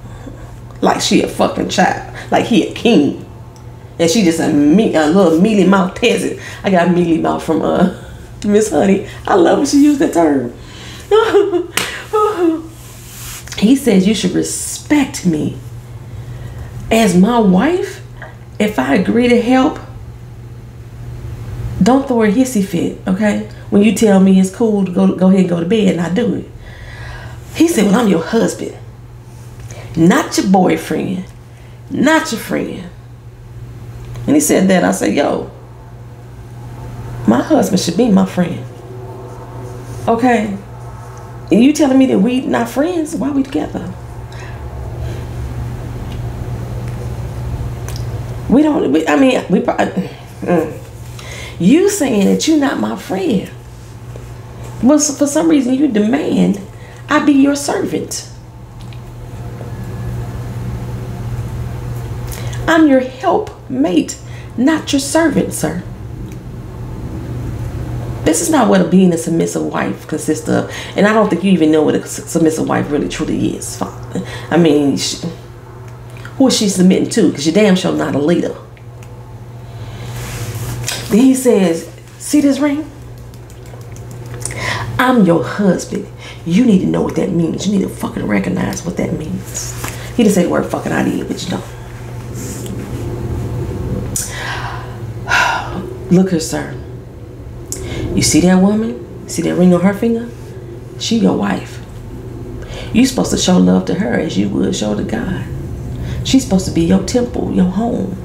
Like she a fucking child. Like he a king. And she just a, me, a little mealy mouth peasant. I got mealy mouth from uh [LAUGHS] Miss Honey. I love when she used that term. [LAUGHS] he says you should respect me as my wife. If I agree to help, don't throw a hissy fit, okay? When you tell me it's cool to go go ahead and go to bed and I do it. He said, Well, I'm your husband, not your boyfriend, not your friend. And he said that. I said, Yo, my husband should be my friend. Okay? And you telling me that we not friends? Why we together? We don't, we, I mean, we probably, mm, you saying that you're not my friend. Well, for some reason you demand I be your servant. I'm your helpmate, not your servant, sir. This is not what being a submissive wife consists of. And I don't think you even know what a submissive wife really truly is. I mean, she, who is she submitting to? Because you're damn sure not a leader. Then he says, See this ring? I'm your husband. You need to know what that means. You need to fucking recognize what that means. He didn't say the word fucking I did, but you don't. [SIGHS] Look here, sir. You see that woman? See that ring on her finger? She your wife. You supposed to show love to her as you would show to God. She's supposed to be your temple, your home.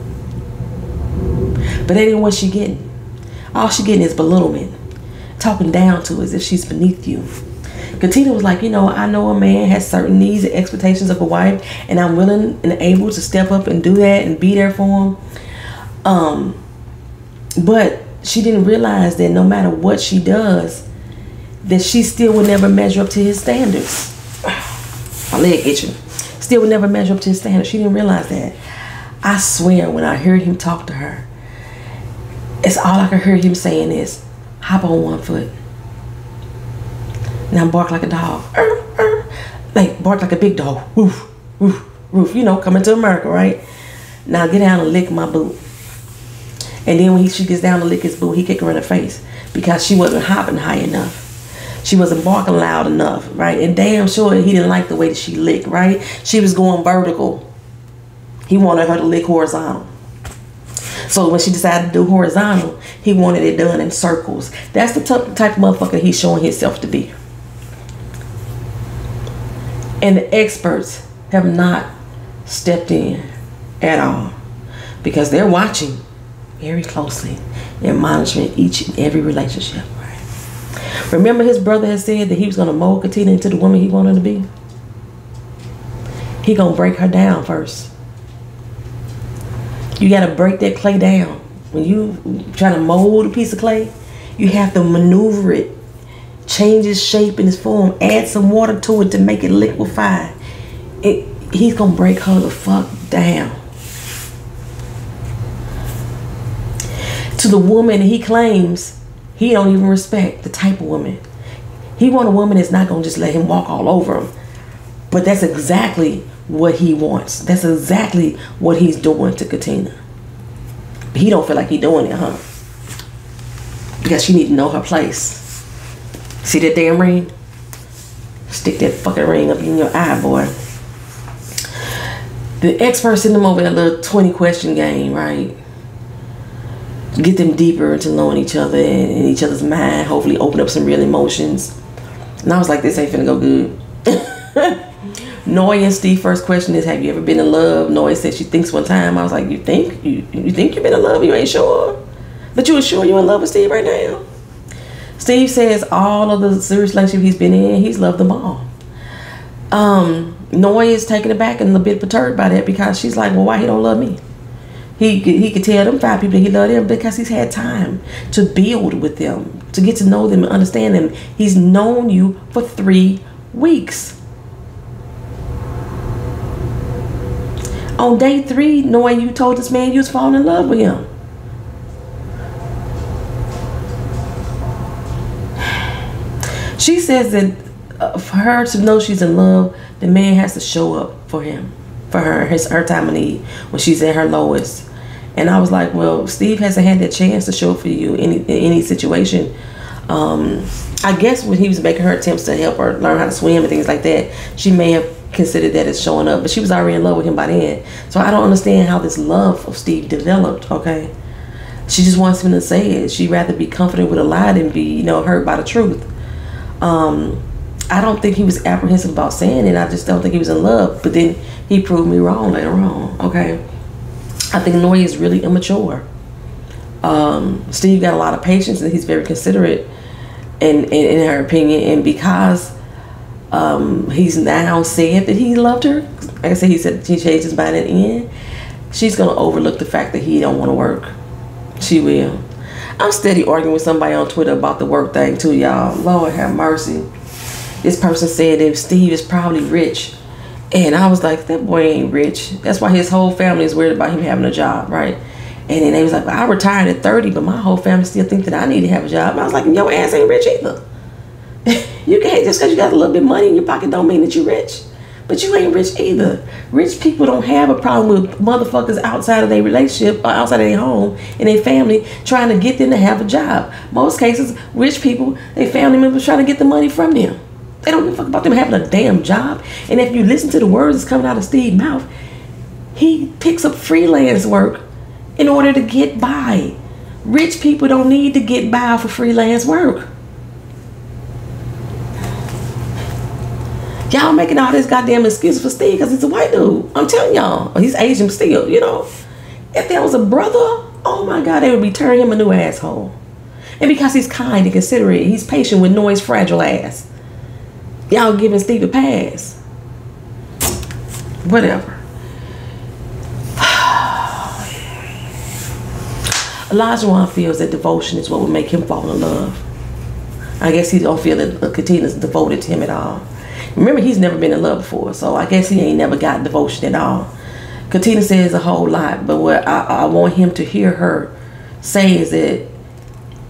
But that ain't what she getting. All she getting is belittlement, talking down to as if she's beneath you. Katina was like, you know, I know a man has certain needs and expectations of a wife, and I'm willing and able to step up and do that and be there for him. Um, but she didn't realize that no matter what she does, that she still would never measure up to his standards. [SIGHS] My leg itching. Still would never measure up to his standards. She didn't realize that. I swear, when I heard him talk to her, it's all I could hear him saying is, hop on one foot. Now bark like a dog. Like bark like a big dog. Woof, woof, woof. You know, coming to America, right? Now get down and lick my boot. And then when he, she gets down to lick his boot, he kick her in the face because she wasn't hopping high enough. She wasn't barking loud enough, right? And damn sure he didn't like the way that she licked, right? She was going vertical. He wanted her to lick horizontal. So when she decided to do horizontal, he wanted it done in circles. That's the type of motherfucker he's showing himself to be. And the experts have not stepped in at all because they're watching very closely and monitoring each and every relationship. Remember, his brother had said that he was going to mold Katina into the woman he wanted to be. He gonna break her down first. You gotta break that clay down. When you trying to mold a piece of clay, you have to maneuver it, change its shape and its form, add some water to it to make it liquefy. It, he's gonna break her the fuck down. To the woman he claims he don't even respect, the type of woman. He want a woman that's not gonna just let him walk all over him. But that's exactly what he wants. That's exactly what he's doing to Katina. He don't feel like he doing it, huh? Because she need to know her place. See that damn ring? Stick that fucking ring up in your eye, boy. The experts send them over that little 20 question game, right? Get them deeper into knowing each other and in each other's mind. Hopefully open up some real emotions. And I was like, this ain't finna go good. [LAUGHS] Noi and Steve first question is, have you ever been in love? Noi said she thinks one time. I was like, you think? You, you think you've been in love? You ain't sure? But you sure you're in love with Steve right now? Steve says all of the serious relationship he's been in, he's loved them all. Um, Noi is taken aback and a bit perturbed by that because she's like, well, why he don't love me? He he could tell them five people that he loved them because he's had time to build with them, to get to know them and understand them. He's known you for three weeks. On day three, knowing you told this man you was falling in love with him. She says that uh, for her to know she's in love, the man has to show up for him, for her, his her time of need when she's at her lowest. And I was like, well, Steve hasn't had that chance to show up for you in any, in any situation. Um, I guess when he was making her attempts to help her learn how to swim and things like that, she may have considered that as showing up, but she was already in love with him by then. So I don't understand how this love of Steve developed. Okay, she just wants him to say it. She'd rather be comforted with a lie than be, you know, hurt by the truth. Um, I don't think he was apprehensive about saying it. I just don't think he was in love. But then he proved me wrong later on. Okay, I think Noi is really immature. Um, Steve got a lot of patience and he's very considerate, in, in, in her opinion, and because um, he's now said that he loved her. Like I said, he said he changed his mind at the end. She's gonna overlook the fact that he don't want to work. She will. I'm steady arguing with somebody on Twitter about the work thing too, y'all. Lord have mercy. This person said that Steve is probably rich. And I was like, that boy ain't rich. That's why his whole family is worried about him having a job, right? And then they was like, well, I retired at 30, but my whole family still think that I need to have a job. And I was like, your ass ain't rich either. [LAUGHS] you can't just because you got a little bit of money in your pocket don't mean that you're rich. But you ain't rich either. Rich people don't have a problem with motherfuckers outside of their relationship or outside of their home and their family trying to get them to have a job. Most cases, rich people, their family members trying to get the money from them. They don't give a fuck about them having a damn job. And if you listen to the words that's coming out of Steve's mouth, he picks up freelance work in order to get by. Rich people don't need to get by for freelance work. Y'all making all this goddamn excuse for Steve because he's a white dude. I'm telling y'all, he's Asian still, you know. If there was a brother, oh my God, they would be turning him a new asshole. And because he's kind and considerate, he's patient with Noi's fragile ass. Y'all giving Steve a pass. Whatever. [SIGHS] Olajuwon feels that devotion is what would make him fall in love. I guess he don't feel that Katina's devoted to him at all. Remember, he's never been in love before, so I guess he ain't never got devotion at all. Katina says a whole lot, but what I, I want him to hear her say is that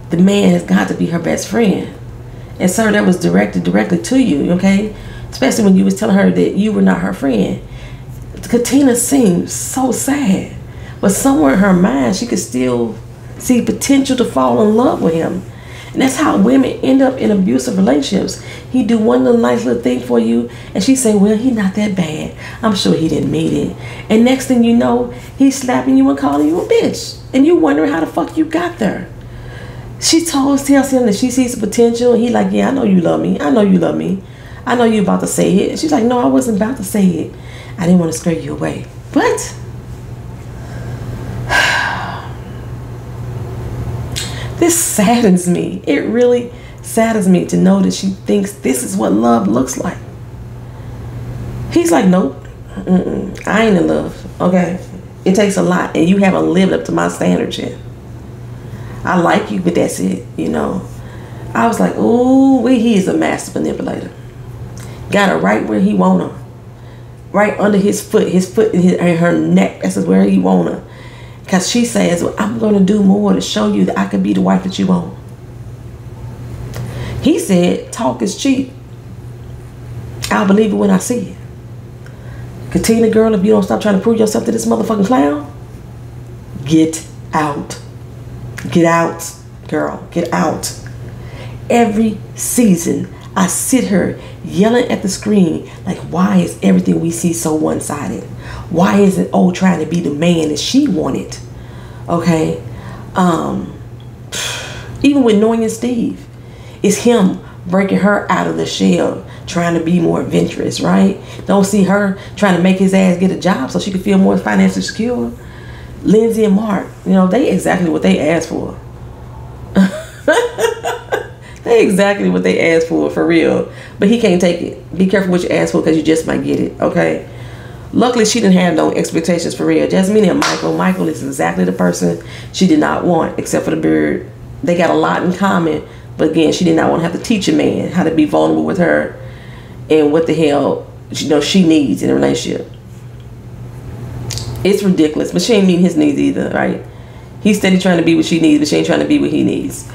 the man has got to be her best friend. And sir, that was directed directly to you, okay? Especially when you was telling her that you were not her friend. Katina seems so sad. But somewhere in her mind, she could still see potential to fall in love with him. And that's how women end up in abusive relationships. He do one little nice little thing for you, and she say, "Well, he not that bad. I'm sure he didn't mean it." And next thing you know, he's slapping you and calling you a bitch, and you wondering how the fuck you got there. She told tells him that she sees the potential. He like, "Yeah, I know you love me. I know you love me. I know you about to say it." And she's like, "No, I wasn't about to say it. I didn't want to scare you away." What? This saddens me. It really saddens me to know that she thinks this is what love looks like. He's like, nope, Mm-mm. I ain't in love. Okay, it takes a lot, and you haven't lived up to my standards yet. I like you, but that's it. You know, I was like, ooh, he is a master manipulator. Got her right where he want her, right under his foot, his foot in, his, in her neck. That's where he want her. Because she says, well, I'm going to do more to show you that I can be the wife that you want. He said, talk is cheap. I'll believe it when I see it. Katina, girl, if you don't stop trying to prove yourself to this motherfucking clown, get out. Get out, girl. Get out. Every season, I sit here yelling at the screen like, why is everything we see so one sided? Why isn't O trying to be the man that she wanted? Okay. Um, [SIGHS] even with knowing Steve, it's him breaking her out of the shell, trying to be more adventurous, right? Don't see her trying to make his ass get a job so she could feel more financially secure. Lindsay and Mark, you know, they exactly what they asked for. [LAUGHS] they [LAUGHS] exactly what they asked for, for real. But he can't take it. Be careful what you ask for because you just might get it, okay? Luckily, she didn't have no expectations for real. Jasmine and Michael. Michael is exactly the person she did not want, except for the beard. They got a lot in common, but again, she did not want to have to teach a man how to be vulnerable with her and what the hell you know she needs in a relationship. It's ridiculous, but she ain't meeting his needs either, right? He's steady trying to be what she needs, but she ain't trying to be what he needs.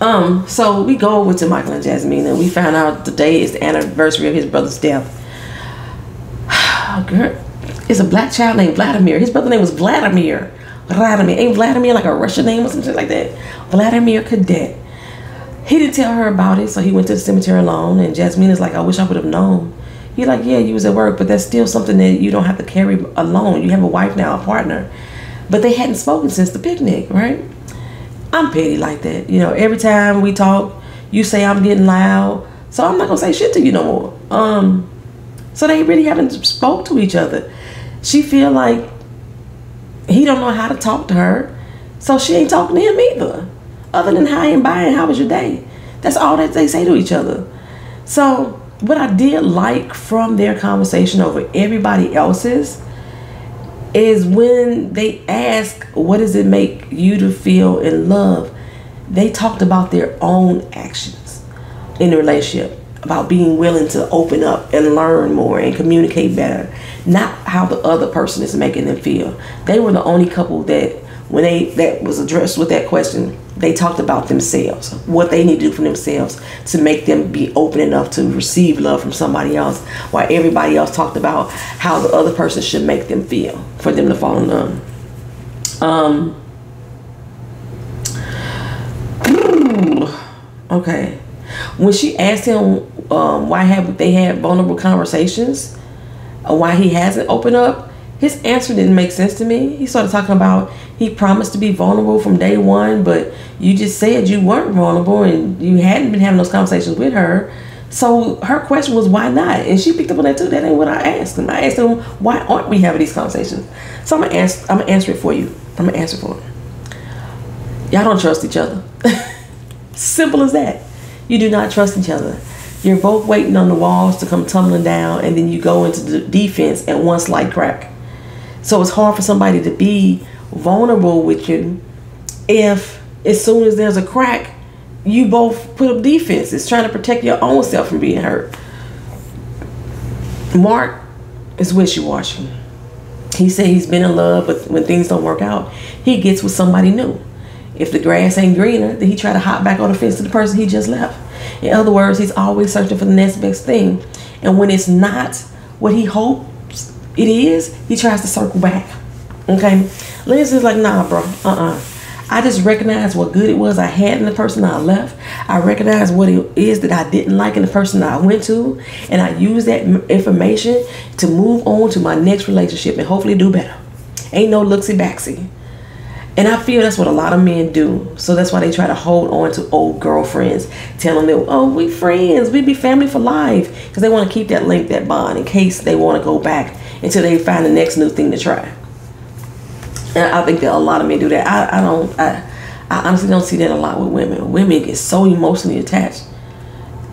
Um, so we go over to Michael and Jasmine, and we found out today is the anniversary of his brother's death [SIGHS] girl, it's a black child named Vladimir. His brother's name was Vladimir. Vladimir. Ain't Vladimir like a Russian name or something like that? Vladimir Cadet. He didn't tell her about it, so he went to the cemetery alone. And Jasmine is like, I wish I would have known. He's like, yeah, you was at work, but that's still something that you don't have to carry alone. You have a wife now, a partner. But they hadn't spoken since the picnic, right? I'm petty like that. You know, every time we talk, you say I'm getting loud. So I'm not gonna say shit to you no more. Um, so they really haven't spoke to each other. She feel like he don't know how to talk to her. So she ain't talking to him either. Other than hi and bye and how was your day? That's all that they say to each other. So what I did like from their conversation over everybody else's is when they ask what does it make you to feel in love they talked about their own actions in the relationship about being willing to open up and learn more and communicate better, not how the other person is making them feel. They were the only couple that when they that was addressed with that question, they talked about themselves, what they need to do for themselves to make them be open enough to receive love from somebody else, while everybody else talked about how the other person should make them feel for them to fall in love. Um. Okay. When she asked him um, why have they had vulnerable conversations, or why he hasn't opened up, his answer didn't make sense to me. He started talking about he promised to be vulnerable from day one, but you just said you weren't vulnerable and you hadn't been having those conversations with her. So her question was why not, and she picked up on that too. That ain't what I asked him. I asked him why aren't we having these conversations. So I'm gonna answer. I'm gonna answer it for you. I'm gonna answer for it. Y'all don't trust each other. [LAUGHS] Simple as that. You do not trust each other. You're both waiting on the walls to come tumbling down, and then you go into the defense at one slight crack. So it's hard for somebody to be vulnerable with you if, as soon as there's a crack, you both put up defense. Trying to protect your own self from being hurt. Mark is wishy washy. He said he's been in love, but when things don't work out, he gets with somebody new. If the grass ain't greener, then he try to hop back on the fence to the person he just left. In other words, he's always searching for the next best thing. And when it's not what he hopes it is, he tries to circle back. Okay? Lindsay's like, nah, bro. Uh-uh. I just recognize what good it was I had in the person I left. I recognize what it is that I didn't like in the person I went to. And I use that information to move on to my next relationship and hopefully do better. Ain't no looksy backsy. And I feel that's what a lot of men do. So that's why they try to hold on to old girlfriends, telling them, oh, we friends, we be family for life. Because they want to keep that link, that bond, in case they want to go back until they find the next new thing to try. And I think that a lot of men do that. I, I don't, I, I honestly don't see that a lot with women. Women get so emotionally attached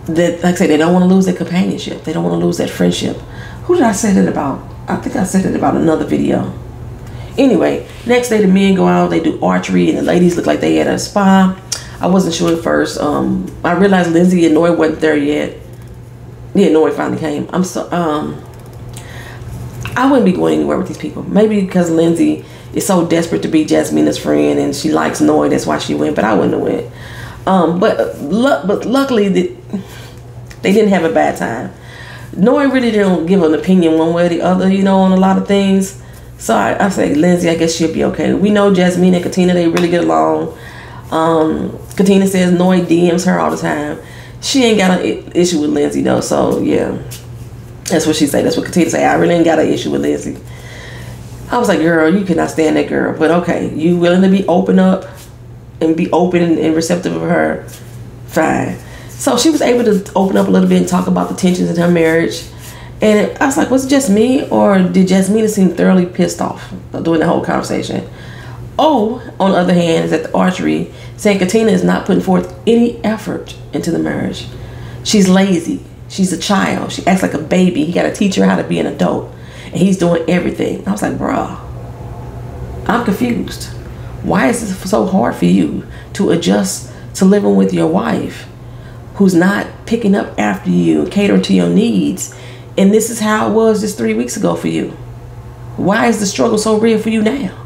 that, like I say, they don't want to lose their companionship. They don't want to lose that friendship. Who did I say that about? I think I said it about another video. Anyway, next day the men go out, they do archery, and the ladies look like they at a spa. I wasn't sure at first. Um, I realized Lindsay and Noi wasn't there yet. Yeah, Noi finally came. I'm so um, I wouldn't be going anywhere with these people. Maybe because Lindsay is so desperate to be Jasmina's friend and she likes Noi, that's why she went. But I wouldn't have went. Um, but but luckily that they didn't have a bad time. Noi really didn't give an opinion one way or the other, you know, on a lot of things. So I, I say, Lindsay, I guess she'll be okay. We know Jasmine and Katina, they really get along. Um, Katina says Noi DMs her all the time. She ain't got an issue with Lindsay though, so yeah. That's what she say. That's what Katina say. I really ain't got an issue with Lindsay. I was like, girl, you cannot stand that girl. But okay, you willing to be open up and be open and receptive of her, fine. So she was able to open up a little bit and talk about the tensions in her marriage and I was like, was it just me or did Jasmina seem thoroughly pissed off during the whole conversation? Oh, on the other hand, is at the archery saying Katina is not putting forth any effort into the marriage. She's lazy. She's a child. She acts like a baby. He got to teach her how to be an adult. And he's doing everything. I was like, bruh, I'm confused. Why is it so hard for you to adjust to living with your wife who's not picking up after you, catering to your needs, and this is how it was just three weeks ago for you. Why is the struggle so real for you now?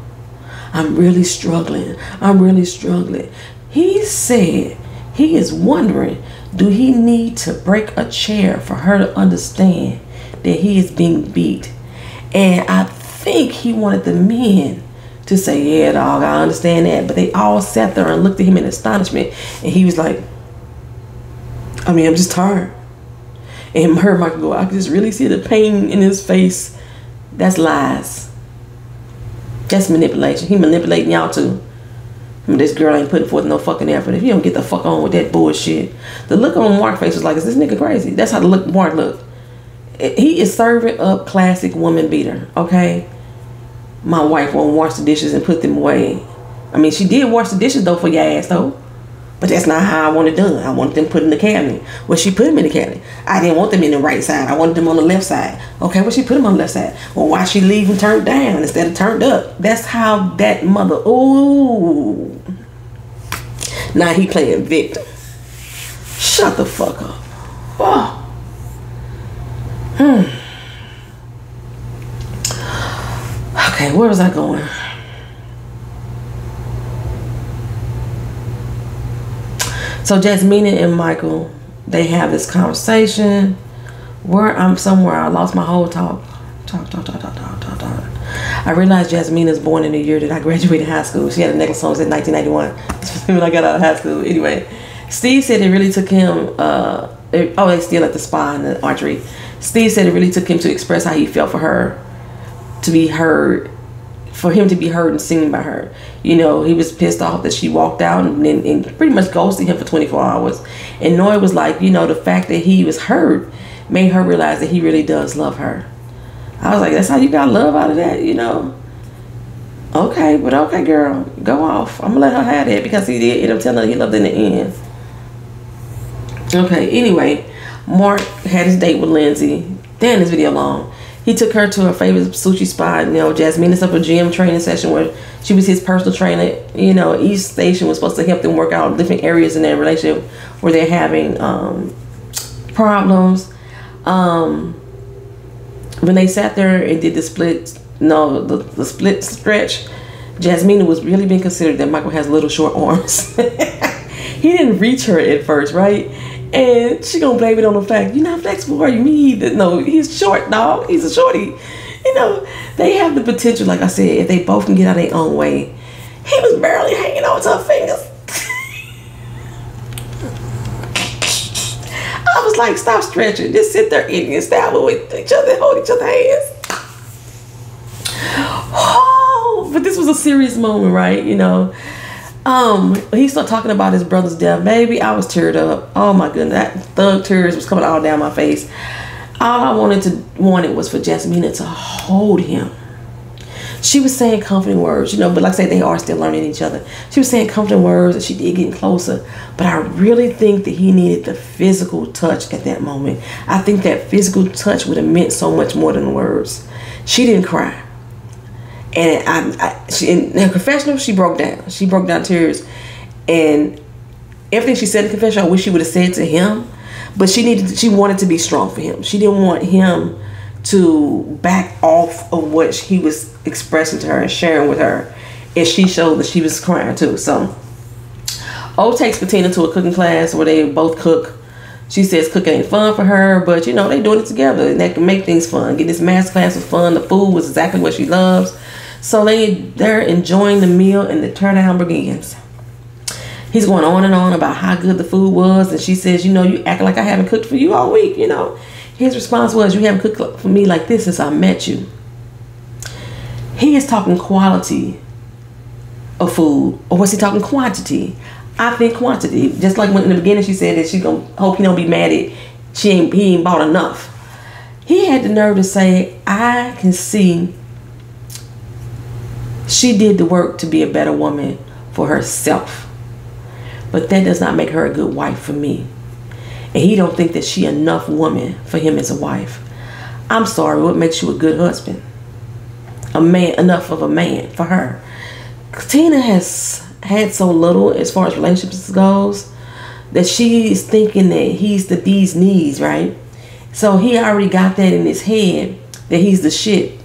I'm really struggling. I'm really struggling. He said he is wondering do he need to break a chair for her to understand that he is being beat? And I think he wanted the men to say, Yeah, dog, I understand that. But they all sat there and looked at him in astonishment. And he was like, I mean, I'm just tired and her Michael go, I could just really see the pain in his face. That's lies. That's manipulation. He manipulating y'all too. This girl ain't putting forth no fucking effort. If you don't get the fuck on with that bullshit. The look on Mark's face was like, is this nigga crazy? That's how the look Mark looked. He is serving up classic woman beater, okay? My wife won't wash the dishes and put them away. I mean, she did wash the dishes though for your ass though. But that's not how I want it done. I want them put in the cabinet. Well, she put them in the cabinet. I didn't want them in the right side. I wanted them on the left side. Okay, well, she put them on the left side. Well, why she leave them turned down instead of turned up? That's how that mother. Ooh. Now he playing victim. Shut the fuck up. Oh. Hmm. Okay, where was I going? So Jasmina and Michael, they have this conversation. Where I'm somewhere, I lost my whole talk. Talk, talk, talk, talk, talk, talk, talk. I realized Jasmina is born in the year that I [LAUGHS] graduated high school. She had a necklace on in 1991 [LAUGHS] when I got out of high school. Anyway, Steve said it really took him. Uh, it, oh, they still at the spa and the archery. Steve said it really took him to express how he felt for her, to be heard, for him to be heard and seen by her. You know, he was pissed off that she walked out and, and, and pretty much ghosted him for 24 hours. And Noi was like, you know, the fact that he was heard made her realize that he really does love her. I was like, that's how you got love out of that, you know? Okay, but okay, girl, go off. I'm gonna let her have that because he did end up telling her he loved in the end. Okay, anyway, Mark had his date with Lindsay. Damn, this video long. He took her to her favorite sushi spot. You know, Jasmine set up a gym training session where she was his personal trainer. You know, each station was supposed to help them work out different areas in their relationship where they're having um, problems. Um, when they sat there and did the split, no, the, the split stretch, Jasmine was really being considered that Michael has little short arms. [LAUGHS] he didn't reach her at first, right? And she gonna blame it on the fact you're not flexible, are you? Me either. No, he's short, dog. He's a shorty. You know, they have the potential, like I said, if they both can get out their own way. He was barely hanging on to her fingers. [LAUGHS] I was like, stop stretching. Just sit there eating and stab with each other, hold each other's hands. [SIGHS] Oh, but this was a serious moment, right? You know. Um, he started talking about his brother's death. Baby, I was teared up. Oh my goodness, that thug tears was coming all down my face. All I wanted to wanted was for Jasmina to hold him. She was saying comforting words, you know, but like I say, they are still learning each other. She was saying comforting words and she did get closer. But I really think that he needed the physical touch at that moment. I think that physical touch would have meant so much more than words. She didn't cry. And I, I she, in her confessional, she broke down. She broke down tears. And everything she said in confession, I wish she would have said to him. But she needed, she wanted to be strong for him. She didn't want him to back off of what he was expressing to her and sharing with her. And she showed that she was crying too. So O takes Katina to a cooking class where they both cook. She says cooking ain't fun for her, but you know, they doing it together and they can make things fun. Get this math class was fun. The food was exactly what she loves. So they they're enjoying the meal and the turnaround begins. He's going on and on about how good the food was, and she says, "You know, you act like I haven't cooked for you all week." You know, his response was, "You haven't cooked for me like this since I met you." He is talking quality of food, or was he talking quantity? I think quantity. Just like when in the beginning she said that she gonna hope he don't be mad at she ain't he ain't bought enough. He had the nerve to say, "I can see." She did the work to be a better woman for herself. But that does not make her a good wife for me. And he don't think that she enough woman for him as a wife. I'm sorry, what makes you a good husband? A man enough of a man for her. Tina has had so little as far as relationships goes that she's thinking that he's the bee's knees, right? So he already got that in his head that he's the shit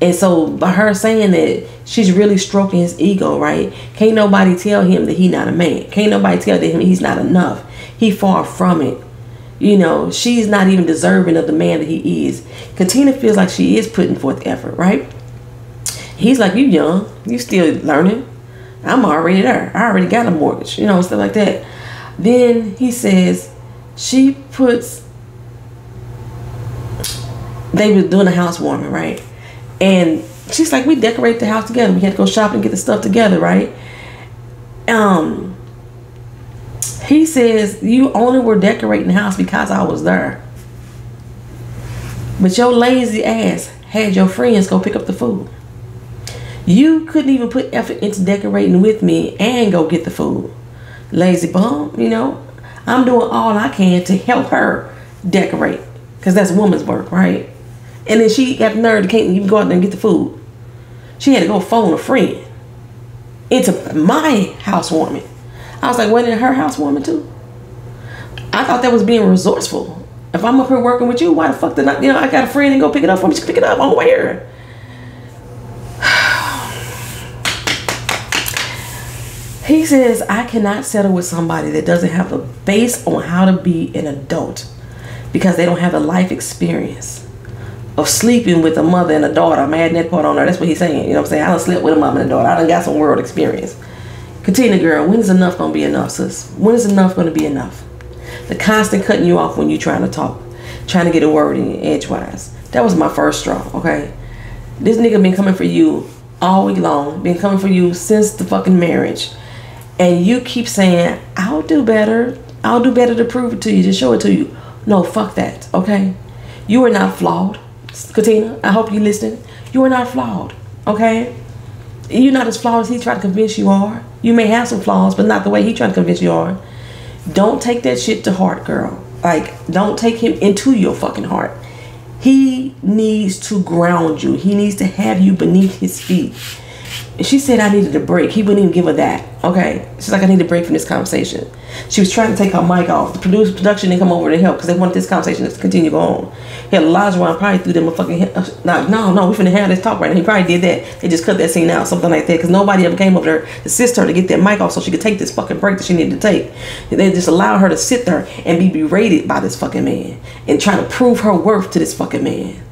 and so by her saying that she's really stroking his ego, right? Can't nobody tell him that he's not a man. Can't nobody tell him he's not enough. He far from it. You know, she's not even deserving of the man that he is. Katina feels like she is putting forth effort, right? He's like, you young, you still learning. I'm already there. I already got a mortgage, you know, stuff like that. Then he says, she puts, they were doing a housewarming, right? And she's like, we decorate the house together. We had to go shopping and get the stuff together, right? Um, he says, you only were decorating the house because I was there. But your lazy ass had your friends go pick up the food. You couldn't even put effort into decorating with me and go get the food. Lazy bum, you know. I'm doing all I can to help her decorate. Because that's woman's work, right? And then she got the nerve to can't even go out there and get the food. She had to go phone a friend into my housewarming. I was like, wait, in her housewarming too? I thought that was being resourceful. If I'm up here working with you, why the fuck did I, you know, I got a friend and go pick it up for me. Just pick it up I'm where? [SIGHS] He says, I cannot settle with somebody that doesn't have a base on how to be an adult because they don't have the life experience of sleeping with a mother and a daughter. I'm adding that part on there. That's what he's saying. You know what I'm saying? I don't sleep with a mom and a daughter. I done got some world experience. Katina girl, when is enough gonna be enough, sis? When is enough gonna be enough? The constant cutting you off when you're trying to talk, trying to get a word in edgewise. That was my first straw, okay? This nigga been coming for you all week long, been coming for you since the fucking marriage. And you keep saying, I'll do better. I'll do better to prove it to you, to show it to you. No, fuck that, okay? You are not flawed. Katina, I hope you listen. You are not flawed, okay? You're not as flawed as he tried to convince you are. You may have some flaws, but not the way he tried to convince you are. Don't take that shit to heart, girl. Like, don't take him into your fucking heart. He needs to ground you. He needs to have you beneath his feet. She said I needed a break. He wouldn't even give her that. Okay. She's like, I need a break from this conversation. She was trying to take her mic off. The produce, production didn't come over to help because they wanted this conversation to continue on. He had Elijah around probably threw them a fucking like, uh, no, no, we finna have this talk right now. He probably did that. They just cut that scene out, something like that, because nobody ever came over there to assist her to get that mic off so she could take this fucking break that she needed to take. They just allowed her to sit there and be berated by this fucking man and trying to prove her worth to this fucking man.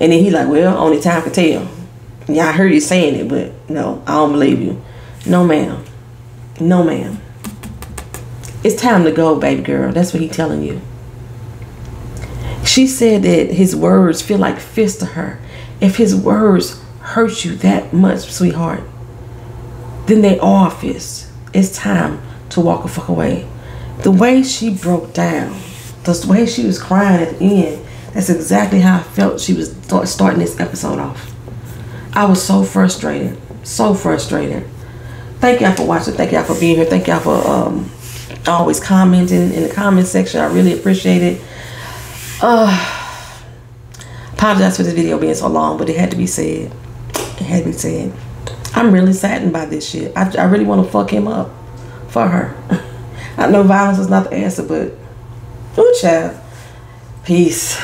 And then he like, well, only time can tell. Yeah, I heard you saying it, but no, I don't believe you. No, ma'am. No, ma'am. It's time to go, baby girl. That's what he telling you. She said that his words feel like fists to her. If his words hurt you that much, sweetheart, then they are fists. It's time to walk the fuck away. The way she broke down, the way she was crying at the end, that's exactly how I felt she was starting this episode off. I was so frustrated, so frustrated. Thank y'all for watching. Thank y'all for being here. Thank y'all for um, always commenting in the comment section. I really appreciate it. Uh, apologize for this video being so long, but it had to be said. It had to be said. I'm really saddened by this shit. I, I really want to fuck him up for her. [LAUGHS] I know violence is not the answer, but, oh, child. Peace.